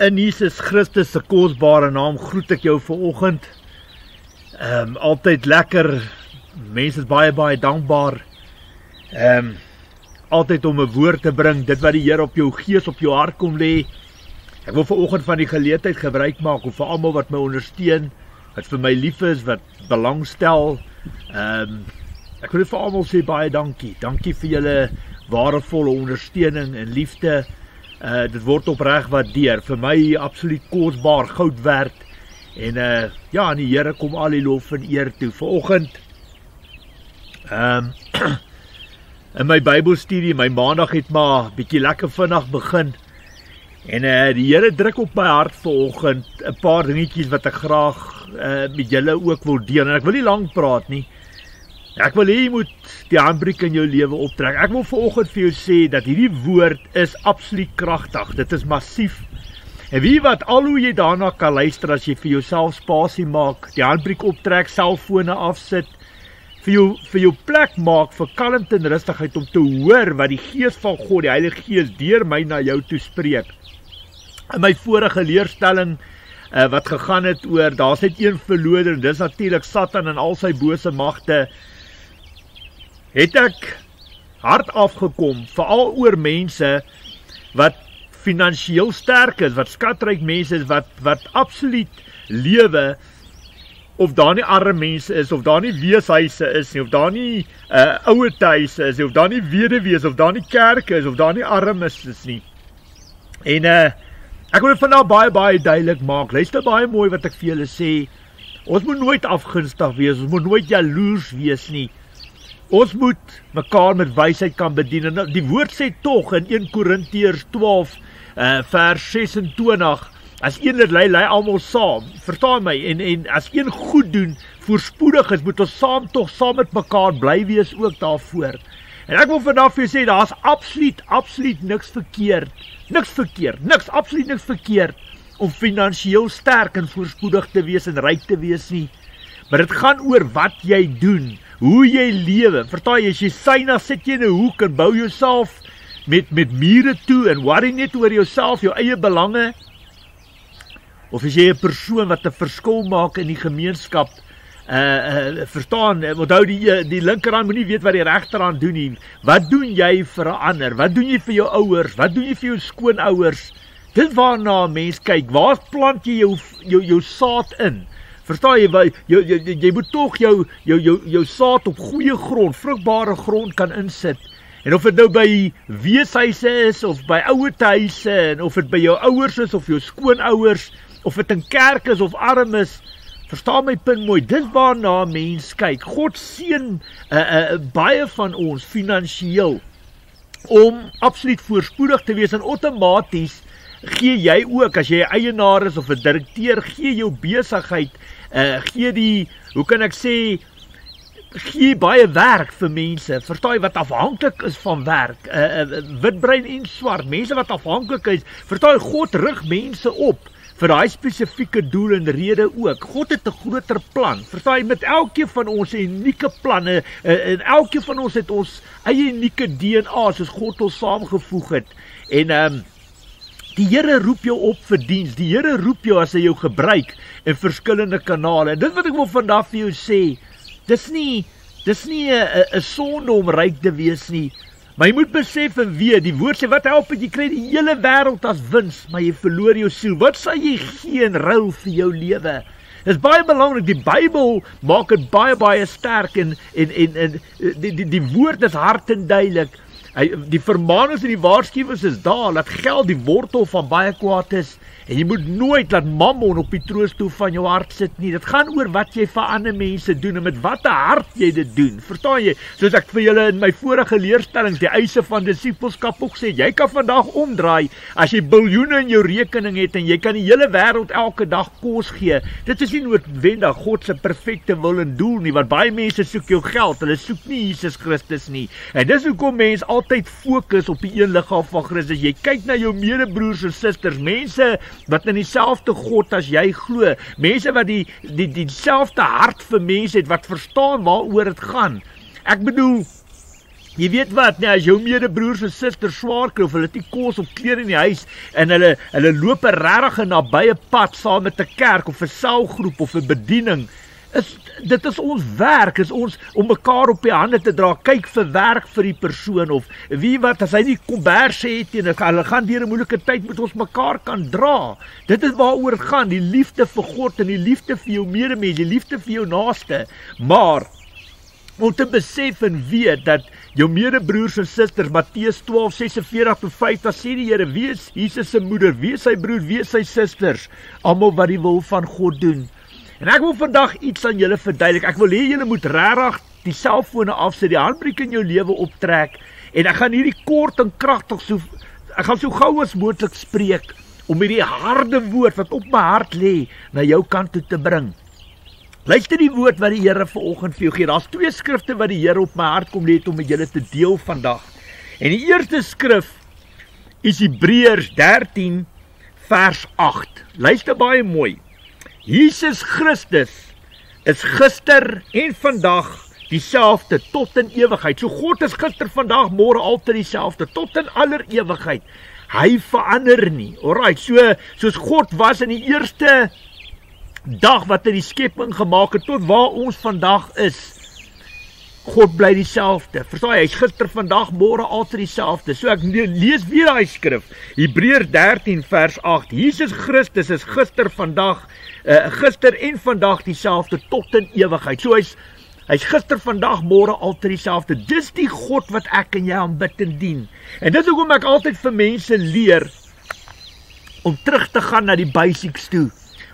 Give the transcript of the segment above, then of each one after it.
In Jesus Christus se kosbare naam groet ek jou vanoggend. Ehm um, altyd lekker. Mense is baie baie dankbaar. Ehm um, altyd om 'n woord te bring, dit wat die Here op jou gees op jou hart kom lê. Ek wil vanoggend van die geleentheid gebruik maak om vir almal wat my ondersteun, wat vir my lief is, wat belangstel. Ehm um, ek wil vir almal sê baie dankie. Dankie vir julle waardevolle ondersteuning en liefde. Uh dit word opreg waardeer. Vir my absoluut kosbaar goud werd. En uh ja, aan die Here kom al die lof en eer toe. Vanoggend ehm um, in my Bybelstudie, my Maandag het maar bietjie lekker vinnig begin. En uh die Here druk op my hart vanoggend 'n paar dingetjies wat ek graag uh met julle ook wil deel. En ek wil nie lank praat nie. Ek wil hê jy moet die handbriek in jou lewe optrek. Ek wil vanoggend vir jou sê dat hierdie woord is absoluut kragtig. Dit is massief. En wie wat al hoe jy daarna kan luister as jy vir jouself spasie maak, die handbriek optrek, selfone afsit, vir jou vir jou plek maak vir kalmte en rustigheid om te hoor wat die Gees van God, die Heilige Gees deur my na jou toe spreek. In my vorige leerstelling uh, wat gegaan het oor daar's net een verloder en dis natuurlik Satan en al sy bose magte het ek hard afgekom veral oor mense wat finansiëel sterk is, wat skatryk mense is wat wat absoluut lewe of daar nie arme mense is of daar nie weeshuise is nie of daar nie uh ouer huise is of daar nie weduwees of daar nie kerke is of daar nie armes is nie. En uh ek wil vandag baie baie duidelik maak. Luister baie mooi wat ek vir julle sê. Ons moet nooit afgunstig wees, ons moet nooit jaloers wees nie. Ons moet mekaar met wysheid kan bedien. En die woord sê tog in 1 Korintiërs 12 uh vers 26 as een dit lei lei almal saam. Verstaan my en en as een goed doen voorspoedig is, moet ons saam tog saam met mekaar bly wees ook daarvoor. En ek wil vandag vir julle sê daar's absoluut absoluut niks verkeerd. Niks verkeerd. Niks absoluut niks verkeerd om finansiëel sterk en voorspoedig te wees en ryk te wees nie. Maar dit gaan oor wat jy doen hoe jy lewe. Vertaai as jy syna sit jy in 'n hoek en bou jouself met met mure toe en worry net oor jouself, jou eie belange. Of as jy 'n persoon wat 'n verskil maak in die gemeenskap, uh uh verstaan, onthou die die linkerhand moenie weet wat die regterhand doen nie. Wat doen jy vir 'n ander? Wat doen jy vir jou ouers? Wat doen jy vir jou skoonouers? Dit waarna 'n mens kyk. Waar plant jy jou jou jou saad in? Verstaan jy jy jy, jy, jy moet tog jou jou jou jou saad op goeie grond, vrugbare grond kan insit. En of dit nou by weeshuise is of by ouerhuise en of dit by jou ouers is of jou skoonouers of dit in kerk is of armes, verstaan my punt mooi. Dis waarna mense kyk. God seën 'n uh, uh, baie van ons finansiëel om absoluut voorspoedig te wees en outomaties gee jy ook as jy 'n eienaar is of 'n direkteur gee jou besigheid uh gee die hoe kan ek sê gee baie werk vir mense. Verstaan jy wat afhanklik is van werk? Uh, uh witbrein en swart mense wat afhanklik is. Verstaan jy God rig mense op vir daai spesifieke doel en rede ook. God het 'n groter plan. Verstaan jy met elkeen van ons unieke planne en elkeen van ons het ons eie unieke DNA soos God ons saamgevoeg het. En ehm um, Die Here roep jou op vir diens. Die Here roep jou as hy jou gebruik in verskillende kanale. En dit wat ek wil vandag vir jou sê, dis nie dis nie 'n 'n sonde om ryk te wees nie. Maar jy moet besef en weet, die woord sê wat help dit jy kry die hele wêreld as wins, maar jy verloor jou siel. Wat sal jy gee in ruil vir jou lewe? Dit is baie belangrik. Die Bybel maak dit baie baie sterk en en en, en die die die woord is hard en duidelik. Hy die vermaanings en die waarskuwings is daar dat geld die wortel van baie kwaad is en jy moet nooit laat mammon op die troosstoel van jou hart sit nie. Dit gaan oor wat jy vir ander mense doen en met watter hart jy dit doen. Verstaan jy? Soos ek vir julle in my vorige leerstellings die eise van disippelskap ook sê, jy kan vandag omdraai as jy biljoene in jou rekening het en jy kan die hele wêreld elke dag kos gee. Dit is nie noodwendig God se perfekte wil en doel nie, want baie mense soek jou geld, hulle soek nie Jesus Christus nie. En dis hoekom mense altyd fokus op die een liggaam van Christus. Jy kyk na jou medebroers en susters, mense wat in dieselfde God as jy glo, mense wat die die dieselfde hart vir mense het wat verstaan waaroor dit gaan. Ek bedoel Jy weet wat, nee, as jou medebroers en susters swaar kry of hulle het nie kos of klere in die huis en hulle hulle loop regtig na baie pad saam met 'n kerk of 'n selgroep of 'n bediening, is dit is ons werk, is ons om mekaar op die hande te dra, kyk vir werk vir die persoon of wie wat as hy nie kombers het en hulle gaan deur 'n moeilike tyd moet ons mekaar kan dra. Dit is waaroor gaan, die liefde vir God en die liefde vir jou medemens, die liefde vir jou naaste. Maar om te besef en weet dat jou medebroers en susters Matteus 12:46 tot 50 sê die Here wees Jesus se moeder, wees sy broer, wees sy susters, almal wat die wil van God doen. En ek wil vandag iets aan julle verduidelik. Ek wil hê julle moet regtig die selfone afsit, die handbriek in jou lewe optrek en ek gaan hierdie kort en kragtig so ek gaan so gou as moontlik spreek om hierdie harde woord wat op my hart lê na jou kant toe te bring. Luister die woord wat die Here vanoggend vir jou gee. Daar's twee skrifte wat die Here op my hart kom lê om met julle te deel vandag. En die eerste skrif is Hebreërs 13 vers 8. Luister baie mooi. Jesus Christus is gister en vandag dieselfde tot in ewigheid. So God is gister, vandag, môre altyd dieselfde tot in aller ewigheid. Hy verander nie. Alraai, so soos God was in die eerste dag wat hy die skepping gemaak het tot waar ons vandag is. God bly dieselfde. Verstaan jy? Hy's gister, vandag, môre altyd dieselfde. So ek lees weer daai skrif. Hebreërs 13 vers 8. Jesus Christus is gister, vandag, uh, gister en vandag dieselfde tot in ewigheid. So hy's hy's gister, vandag, môre altyd dieselfde. Dis die God wat ek en jy aanbid en dien. En dis hoekom ek altyd vir mense leer om terug te gaan na die basics toe.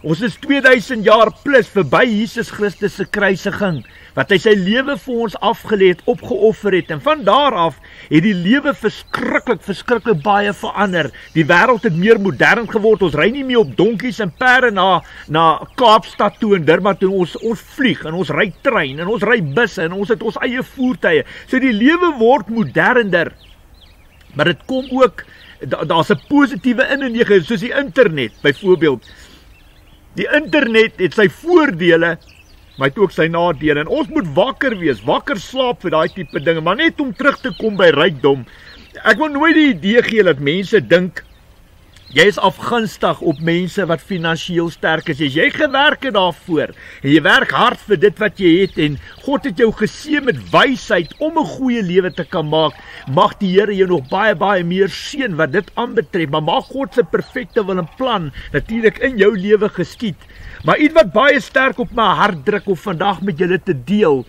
Ons is 2000 jaar plus verby Jesus Christus se kruisiging wat hy sy lewe vir ons afgelê het, opgeoffer het en van daar af het die lewe verskriklik verskriklik baie verander. Die wêreld het meer modern geword. Ons ry nie meer op donkies en perde na na Kaapstad toe en Durban toe. Ons ons vlieg en ons ry trein en ons ry busse en ons het ons eie voertuie. So die lewe word moderner. Maar dit kom ook daar's 'n positiewe in en negatief soos die internet byvoorbeeld. Die internet het sy voordele, maar het ook sy nadele en ons moet wakker wees, wakker slaap vir daai tipe dinge, maar net om terug te kom by rykdom. Ek wil nooit die idee gee dat mense dink Jy is afgunstig op mense wat finansiëel sterk is. Jy gewerk het daarvoor en jy werk hard vir dit wat jy het en God het jou geseën met wysheid om 'n goeie lewe te kan maak. Mag die Here jou nog baie baie meer seën wat dit aanbetref, maar mag God se perfekte wil en plan natuurlik in jou lewe geskied. Maar iets wat baie sterk op my hart druk om vandag met julle te deel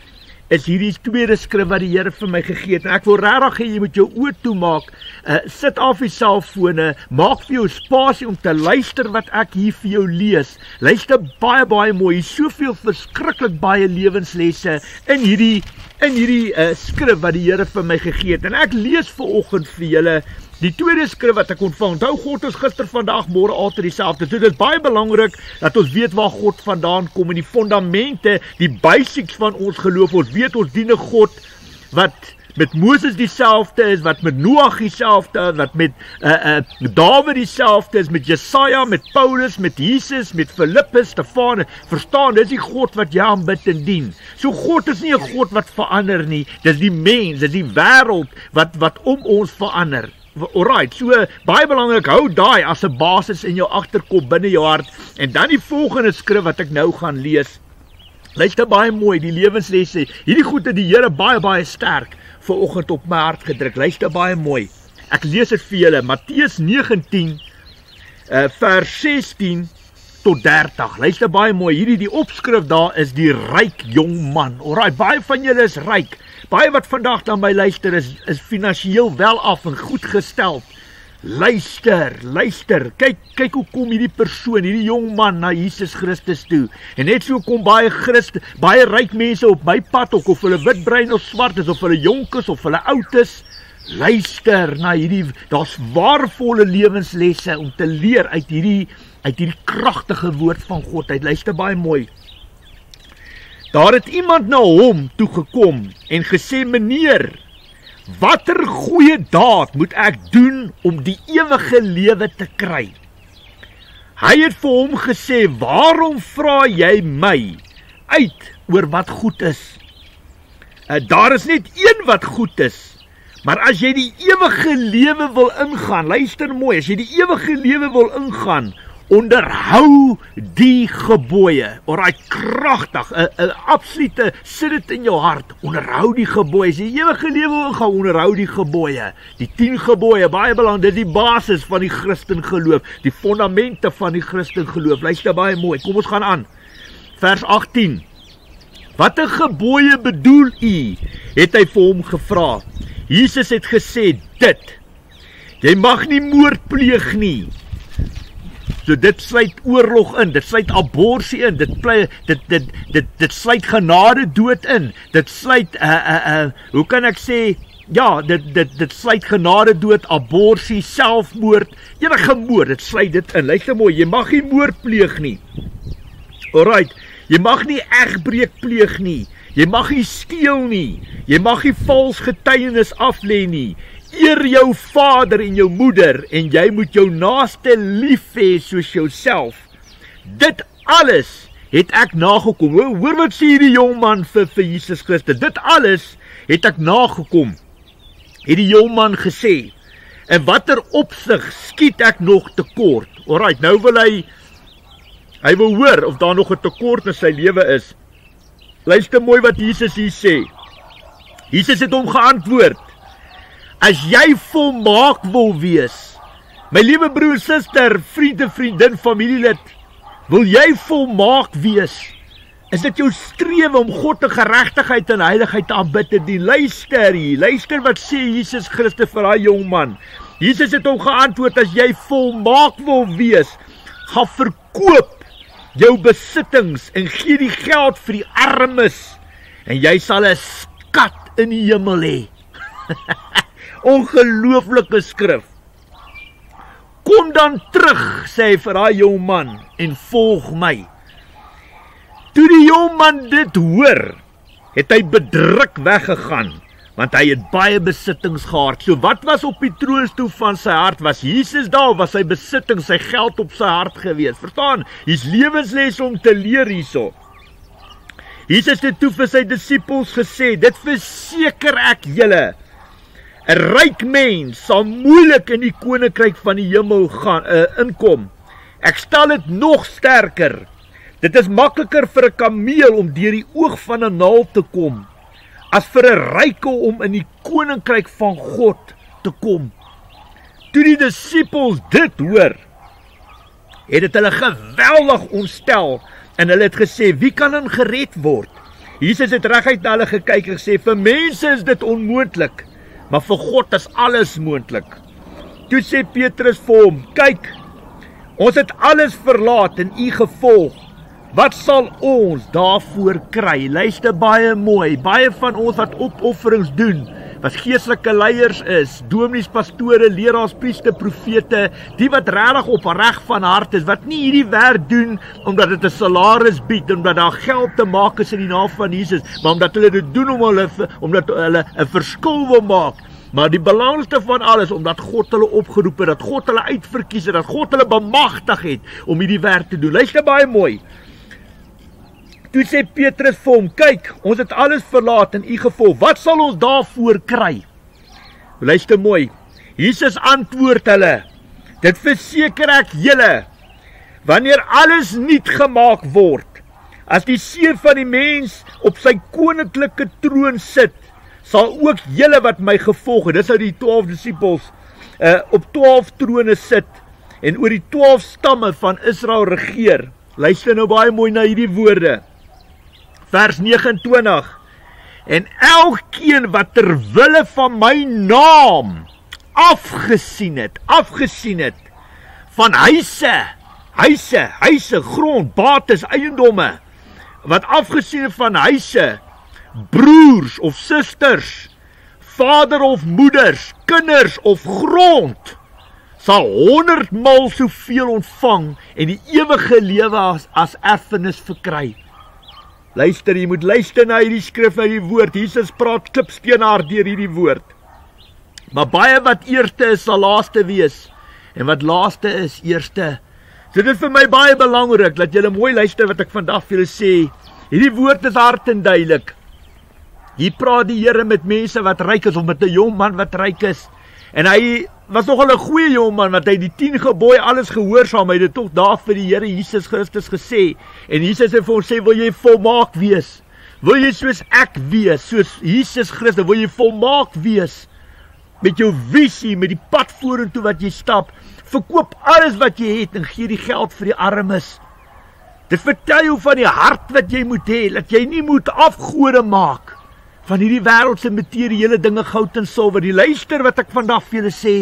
is hierdie tweede skrif wat die Here vir my gegee het. En ek wil regtig hê jy moet jou oë toemaak. Uh sit af die selfone, maak vir jou spasie om te luister wat ek hier vir jou lees. Luister baie baie mooi. Hier's soveel verskriklik baie lewenslesse in hierdie in hierdie uh skrif wat die Here vir my gegee het. En ek lees ver oggend vir julle Die tweede skrif wat ek ontvang, onthou God is gister, vandag, môre altyd dieselfde. So dit is baie belangrik dat ons weet waar God vandaan kom en die fondamente, die basics van ons geloof. Ons weet ons dien 'n God wat met Moses dieselfde is, wat met Noag dieselfde is, wat met uh uh Dawid dieselfde is, met Jesaja, met Paulus, met Jesus, met Filippus, Stefanus. Verstaan, dis die God wat jy aanbid en dien. So God is nie 'n God wat verander nie. Dis die mens, dis die wêreld wat wat om ons verander. Alright, so baie belangrik hou daai as 'n basis in jou agterkop binne jou hart. En dan die volgende skrif wat ek nou gaan lees. Luister baie mooi, die lewenslesse. Hierdie goed het die Here baie baie sterk vir oggend op my hart gedruk. Luister baie mooi. Ek lees dit vir julle. Matteus 19 uh eh, vers 16 tot 30. Luister baie mooi. Hierdie die opskrif daar is die ryk jong man. Alraai, baie van julle is ryk. Baie wat vandag dan by luister is is finansiëel wel af en goed gestel. Luister, luister. Kyk, kyk hoe kom hierdie persoon, hierdie jong man na Jesus Christus toe. En net so kom baie Christen, baie ryk mense op my pad ook of hulle wit brein of swart is of hulle jonk is of hulle oud is. Luister na hierdie daar's waardevolle lewenslesse om te leer uit hierdie uit hierdie kragtige woord van God. Hy luister baie mooi. Daar het iemand na hom toe gekom en gesê: "Meneer, watter goeie daad moet ek doen om die ewige lewe te kry?" Hy het vir hom gesê: "Waarom vra jy my uit oor wat goed is? Uh, daar is net een wat goed is. Maar as jy die ewige lewe wil ingaan, luister mooi, as jy die ewige lewe wil ingaan, onderhou die gebooie. Alraai kragtig, 'n absolute sit dit in jou hart. Onderhou die gebooie. As jy ewige lewe wil gaan, onderhou die gebooie. Die 10 gebooie, baie belangrik, dit is die basis van die Christen geloof, die fondamente van die Christen geloof. Luister baie mooi. Kom ons gaan aan. Vers 18. Watter gebooie bedoel u? Het hy vir hom gevra. Jesus het gesê dit. Jy mag nie moord pleeg nie. So dit sluit oorlog in, dit sluit abortus in, dit plei dit dit dit dit sluit genade dood in. Dit sluit uh uh uh hoe kan ek sê ja, dit dit dit sluit genade dood, abortus, selfmoord, enige moord, dit sluit dit in. Luister mooi, jy mag nie moord pleeg nie. Alraight, jy mag nie egbreek pleeg nie. Jy mag nie steel nie. Jy mag nie vals getuienis aflê nie eer jou vader en jou moeder en jy moet jou naaste lief hê soos jouself. Dit alles het ek nagekom. Hoor wat sê hierdie jong man vir vir Jesus Christus. Dit alles het ek nagekom. Het die jong man gesê. En watter opsig skiet ek nog tekort? Alraai, nou wil hy hy wil hoor of daar nog 'n tekort in sy lewe is. Luister mooi wat Jesus hier sê. Jesus het hom geantwoord: As jy volmaak wil wees, my liewe broer, suster, vriende, vriendin, familielid, wil jy volmaak wees? Is dit jou strewe om God te geregtigheid en heiligheid aanbid te dien? Luister hier, luister wat sê Jesus Christus vir daai jong man. Jesus het hom geantwoord as jy volmaak wil wees, gaan verkoop jou besittings en gee die geld vir die armes en jy sal 'n skat in die hemel hê. ongelooflike skrif. Kom dan terug, sê hy vir daai jong man en volg my. Toe die jong man dit hoor, het hy bedruk weggegaan want hy het baie besittings gehad. So wat was op die troonstoel van sy hart? Was Jesus daar was sy besittings, sy geld op sy hart gewees? Verstaan? Hier's lewensles om te leer hierso. Jesus het toe vir sy disippels gesê: "Dit verseker ek julle, 'n ryk mens sal moeilik in die koninkryk van die hemel gaan uh, inkom. Ek stel dit nog sterker. Dit is makliker vir 'n kameel om deur die oog van 'n naald te kom as vir 'n ryke om in die koninkryk van God te kom. Toe die disippels dit hoor, het dit hulle geweldig ontstel en hulle het gesê, "Wie kan dan gered word?" Jesus het reguit na hulle gekyk en gesê, "Vir mense is dit onmoontlik, maar vir God is alles moontlik. Toe sê Petrus vir hom: "Kyk, ons het alles verlaat en U gevolg. Wat sal ons daarvoor kry?" Luister baie mooi. Baie van ons wat opofferings doen, wat geestelike leiers is, dominees, pastore, leraars, priesters, profete, die wat regtig op reg van hart is, wat nie hierdie werk doen omdat dit 'n salaris bied en omdat daar geld te maak is in die naam van Jesus, maar omdat hulle dit doen om hulle omdat hulle 'n verskil wil maak. Maar die belangrikste van alles omdat God hulle opgeroep het, dat God hulle uitverkies het, dat God hulle bemagtig het om hierdie werk te doen. Luister baie mooi. Toe sê Petrus vir hom: "Kyk, ons het alles verlaat en u gevolg. Wat sal ons daarvoor kry?" Luister mooi. Jesus antwoord hulle: "Dit verseker ek julle, wanneer alles nuut gemaak word, as die seun van die mens op sy koninklike troon sit, sal ook julle wat my gevolg het, dis nou die 12 disippels, uh op 12 trone sit en oor die 12 stamme van Israel regeer." Luister nou baie mooi na hierdie woorde vers 29 en elkeen wat ter wille van my naam afgesien het afgesien het van huise huise huise grond bates eiendomme wat afgesien het van huise broers of susters vader of moeders kinders of grond sal 100 maal soveel ontvang en die ewige lewe as as erfenis verkry Luister, jy moet luister na hierdie skrif, na die woord. Jesus praat klipsteenaar deur hierdie woord. Maar baie wat eerste is, sal laaste wees en wat laaste is, eerste. So dit is vir my baie belangrik dat julle mooi luister wat ek vandag vir julle sê. Hierdie woord is hard en duidelik. Hier praat die Here met mense wat ryk is of met 'n jong man wat ryk is. En hy was nogal 'n goeie jong man want hy het die 10 gebooie alles gehoorsaam. Hy het tog daar vir die Here Jesus Christus gesê. En Jesus het vir hom sê, "Wil jy volmaak wees? Wil jy soos ek wees, soos Jesus Christus, wil jy volmaak wees met jou visie, met die pad vorentoe wat jy stap? Verkoop alles wat jy het en gee die geld vir die armes." Dit vertel jou van die hart wat jy moet hê, dat jy nie moet afgode maak van hierdie wêreldse materiële dinge goud en silwer. Die luister wat ek vandag vir julle sê,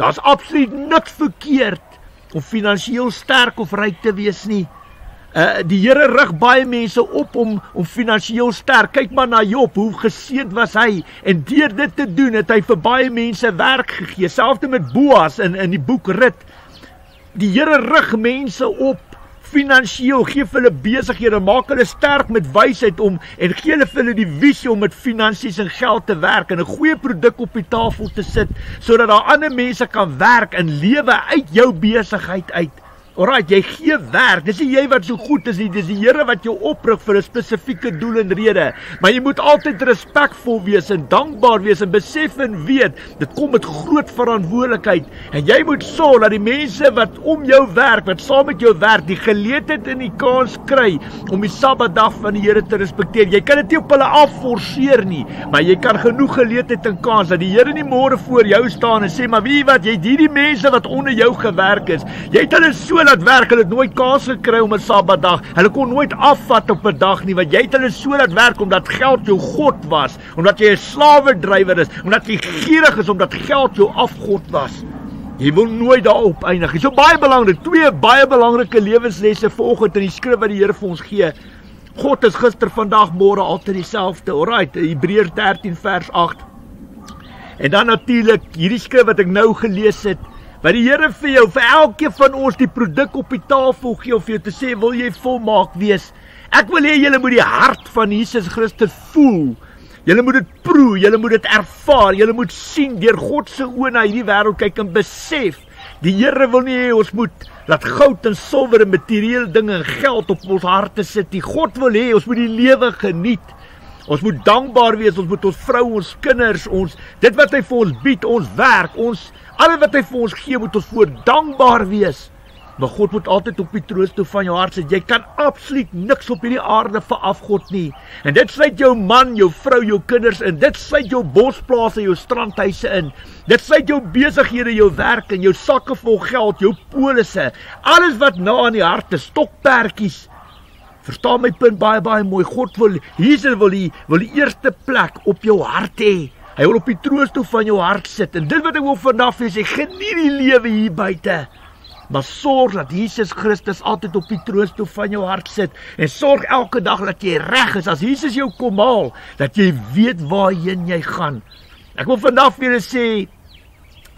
daar's absoluut niks verkeerd om finansiëel sterk of ryk te wees nie. Uh die Here rig baie mense op om om finansiëel sterk. Kyk maar na Job, hoe geseënd was hy en deur dit te doen het hy vir baie mense werk gegee. Selfs met Boas in in die boek Rut. Die Here rig mense op finansiëel, gee vir hulle besighede, maak hulle sterk met wysheid om en gee hulle vir hulle die visie om met finansies en geld te werk en 'n goeie produk op die tafel te sit sodat daar ander mense kan werk en lewe uit jou besigheid uit. Alraai, jy gee werk. Dis nie jy wat so goed is nie, dis die Here wat jou oprig vir 'n spesifieke doel en rede. Maar jy moet altyd respekvol wees en dankbaar wees en besef en weet, dit kom met groot verantwoordelikheid. En jy moet sorg dat die mense wat om jou werk, wat saam met jou werk, die geleentheid en die kans kry om die Sabbatdag van die Here te respekteer. Jy kan dit nie op hulle afforceer nie, maar jy kan genoeg geleentheid en kans dat die Here nie môre voor jou staan en sê, "Maar wie wat, jy hierdie mense wat onder jou gewerk is. Jy het hulle so dat werk, hulle het nooit kans gekry om 'n Sabbatdag. Hulle kon nooit afvat op 'n dag nie, want jy het hulle so laat werk omdat geld jou god was, omdat jy 'n slawedrywer is, omdat jy gierig is omdat geld jou afgod was. Jy wil nooit daarop eindig. Dis so baie belangrik, twee baie belangrike lewenslesse volgens in die skrif wat die Here vir ons gee. God is gister, vandag, môre altyd dieselfde. Alraight, Hebreërs 13 vers 8. En dan natuurlik hierdie skrif wat ek nou gelees het, wat die Here vir jou vir elkeen van ons die produk op die tafel gee of vir jou te sê wil jy volmaak wees. Ek wil hê julle moet die hart van Jesus Christus voel. Julle moet dit proe, julle moet dit ervaar, julle moet sien deur God se oë na hierdie wêreld kyk en besef die Here wil nie hê ons moet laat goud en silwer en materiële dinge en geld op ons harte sit nie. God wil hê ons moet die lewe geniet. Ons moet dankbaar wees, ons moet ons vrou, ons kinders, ons dit wat hy vir ons bied, ons werk, ons Alles wat hy vir ons gee, moet ons voor dankbaar wees. Maar God moet altyd op die troos toe van jou hart sit. Jy kan absoluut niks op hierdie aarde vir afgod nie. En dit sluit jou man, jou vrou, jou kinders in. Dit sluit jou bosplase, jou strandhuise in. Dit sluit jou besighede, jou werk en jou sakke vol geld, jou polisse. Alles wat na in die hart is, stokperdjies. Verstaan my punt baie baie mooi. God wil Jesus wil die wil die eerste plek op jou hart hê. Hy wil op die troos toe van jou hart sit. En dit wat ek wil vandag vir sê, geniet die lewe hier buite. Maar sorg dat Jesus Christus altyd op die troos toe van jou hart sit en sorg elke dag dat jy reg is as Jesus jou kom haal, dat jy weet waarheen jy gaan. Ek wil vandag vir julle sê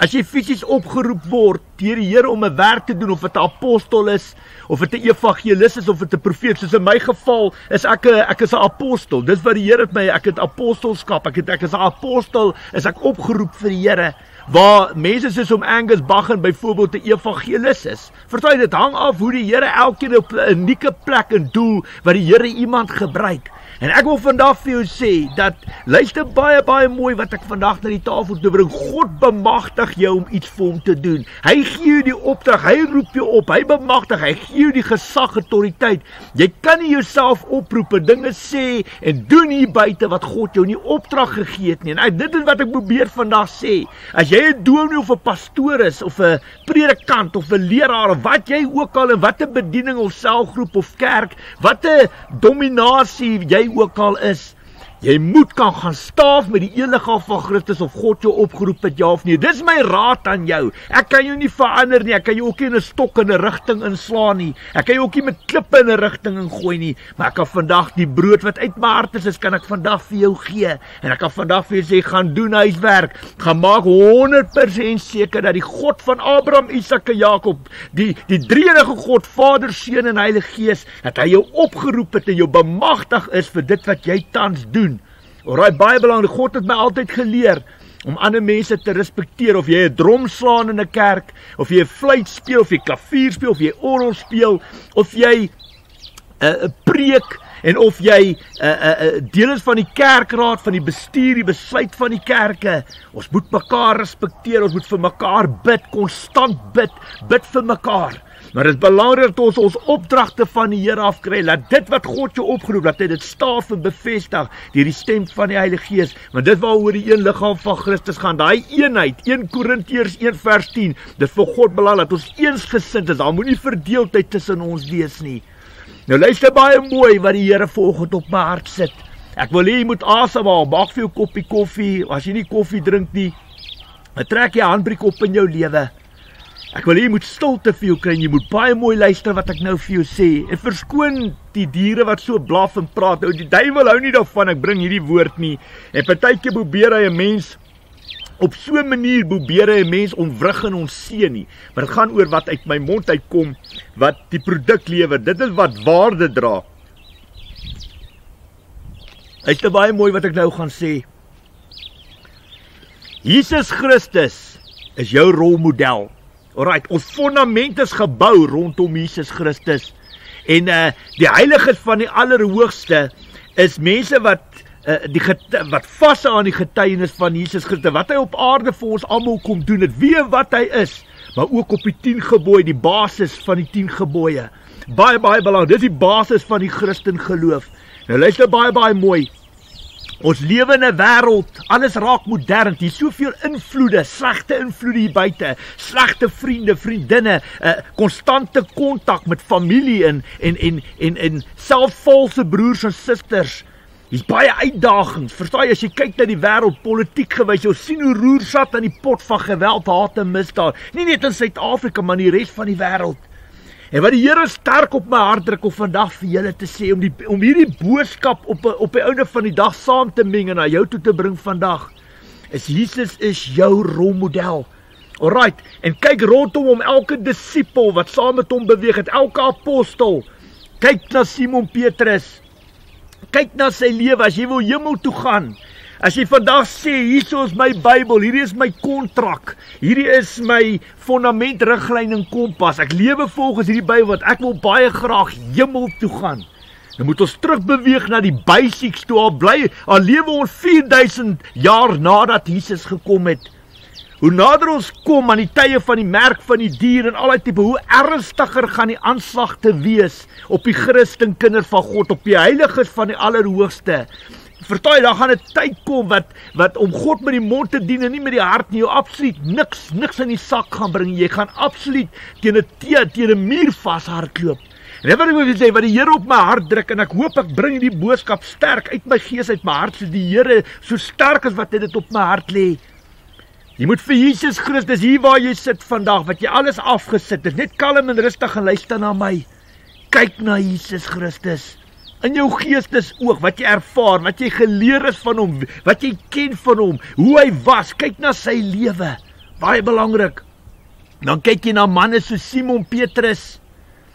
As jy fisies opgeroep word deur die Here om 'n werk te doen of dit 'n apostel is of dit 'n evangelis is of dit 'n profeet soos in my geval is ek 'n ek is 'n apostel. Dis wat die Here het my ek het apostelskap. Ek het ek is 'n apostel, is ek opgeroep vir die Here waar mense soos om Angus Baggen byvoorbeeld 'n evangelis is. Verstaan jy dit hang af hoe die Here elkeen op 'n unieke plek en doel wat die Here iemand gebruik. En ek wil vandag vir jou sê dat luister baie baie mooi wat ek vandag na die tafel toe bring. God bemagtig jou om iets vir hom te doen. Hy gee jou die opdrag, hy roep jou op, hy bemagtig, hy gee jou die gesag, autoriteit. Jy kan nie jouself oproep en dinge sê en doen hier buite wat God jou nie opdrag gegee het nie. En dit is wat ek probeer vandag sê. As jy 'n dominee of 'n pastoor is of 'n predikant of 'n leraar of wat jy ook al in watter bediening of selgroep of kerk, watter dominasie jy ook al is, Jy moet kan gaan staaf met die enige van Christus of God jou opgeroep het ja of nee. Dis my raad aan jou. Ek kan jou nie verander nie. Ek kan jou ook nie 'n stok in 'n rigting inslaan nie. Ek kan jou ook nie met klippe in 'n rigting ingooi nie. Maar ek kan vandag die brood wat uit my hart is, is kan ek vandag vir jou gee. En ek kan vandag vir jou sê gaan doen huiswerk. Gaan maak 100% seker dat die God van Abraham, Isak en Jakob, die die drie-enige God, Vader, Seun en Heilige Gees, dat hy jou opgeroep het en jou bemagtig is vir dit wat jy tans doen. Alraai baie belangrik, God het my altyd geleer om ander mense te respekteer of jy 'n drom slaan in 'n kerk of jy 'n fluit speel of jy klavier speel of jy orgel speel of jy 'n uh, preek en of jy 'n uh, 'n uh, uh, deel is van die kerkraad, van die bestuur, die besluit van die kerke. Ons moet mekaar respekteer, ons moet vir mekaar bid, konstant bid, bid vir mekaar. Maar dit is belangrik dat ons ons opdragte van die Here afkry. Laat dit wat God jou opgeroep dat hy dit staaf en bevestig deur die stem van die Heilige Gees. Want dit waaroor die een liggaam van Christus gaan, daai eenheid, 1 Korintiërs 1 vers 10. Dit vir God belangrik dat ons eensgesind is. Daar moenie verdeeldheid tussen ons wees nie. Nou luister baie mooi wat die Here vanoggend op my hart sit. Ek wil hê jy moet asemhaal. Maak vir jou koppie koffie. As jy nie koffie drink nie, trek jy handbriek op in jou lewe. Ek wil hê jy moet stilte vir jou kry en jy moet baie mooi luister wat ek nou vir jou sê. En verskoon die diere wat so blaf en praat. Ou die duiwel hou nie daarvan ek bring hierdie woord nie. En partykeer probeer hy 'n mens op so 'n manier probeer hy 'n mens ontwrig en ontseën nie. Maar dit gaan oor wat uit my mond uitkom, wat die produk lewer. Dit is wat waarde dra. Hy's te baie mooi wat ek nou gaan sê. Jesus Christus is jou rolmodel. Alrite, ons fondament is gebou rondom Jesus Christus. En uh die heiliges van die Allerhoogste is mense wat uh die wat vas aan die getuienis van Jesus Christus wat hy op aarde vir ons almal kom doen het wie wat hy is maar ook op die 10 gebooie die basis van die 10 gebooie. Baie baie belangrik dis die basis van die Christen geloof. Nou luister baie baie mooi Ons lewe in 'n wêreld, alles raak modern. Hier's soveel invloede, slegte invloede hier buite, slegte vriende, vriendinne, 'n uh, konstante kontak met familie en en en en en selfvalse broers en susters. Hier's baie uitdagings. Verstaan jy as jy kyk na die wêreld politiek gewys, jy sien hoe roer sat aan die pot van geweld, haat en misdaad. Nie net in Suid-Afrika, maar in die res van die wêreld. En wat die Here sterk op my hart druk om vandag vir julle te sê om die om hierdie boodskap op op die ouene van die dag saam te meng en na jou toe te bring vandag is Jesus is jou rolmodel. Alraight, en kyk rondom hom elke disipel wat saam met hom beweeg het, elke apostel. Kyk na Simon Petrus. Kyk na sy lewe as jy wil hemel toe gaan. As jy vandag sê hierso is my Bybel, hierdie is my kontrak, hierdie is my fondament, riglyn en kompas. Ek lewe volgens hierdie Bybel wat ek wil baie graag hemel toe gaan. Dan moet ons terugbeweeg na die basics toe al bly. Al lewe ons 4000 jaar nadat Jesus gekom het. Hoe nader ons kom aan die tye van die merk van die dier en al die tipe hoe ernstiger gaan die aanslag te wees op die Christen kinders van God, op die heiliges van die Allerhoogste. Vertaai, daar gaan 'n tyd kom wat wat om God met die mond te dien en nie met die hart nie, jy absoluut niks niks in die sak gaan bring. Jy gaan absoluut teen 'n teen 'n muur vashardloop. En dit wat ek wil sê, wat die Here op my hart druk en ek hoop ek bring hierdie boodskap sterk uit my gees uit my hart so die Here so sterk as wat hy dit op my hart lê. Jy moet vir Jesus Christus hier waar jy sit vandag, wat jy alles afgesit het, net kalm en rustig en luister na my. Kyk na Jesus Christus in jou geestes oog wat jy ervaar, wat jy geleer het van hom, wat jy ken van hom, hoe hy was, kyk na sy lewe. Baie belangrik. Dan kyk jy na manne soos Simon Petrus.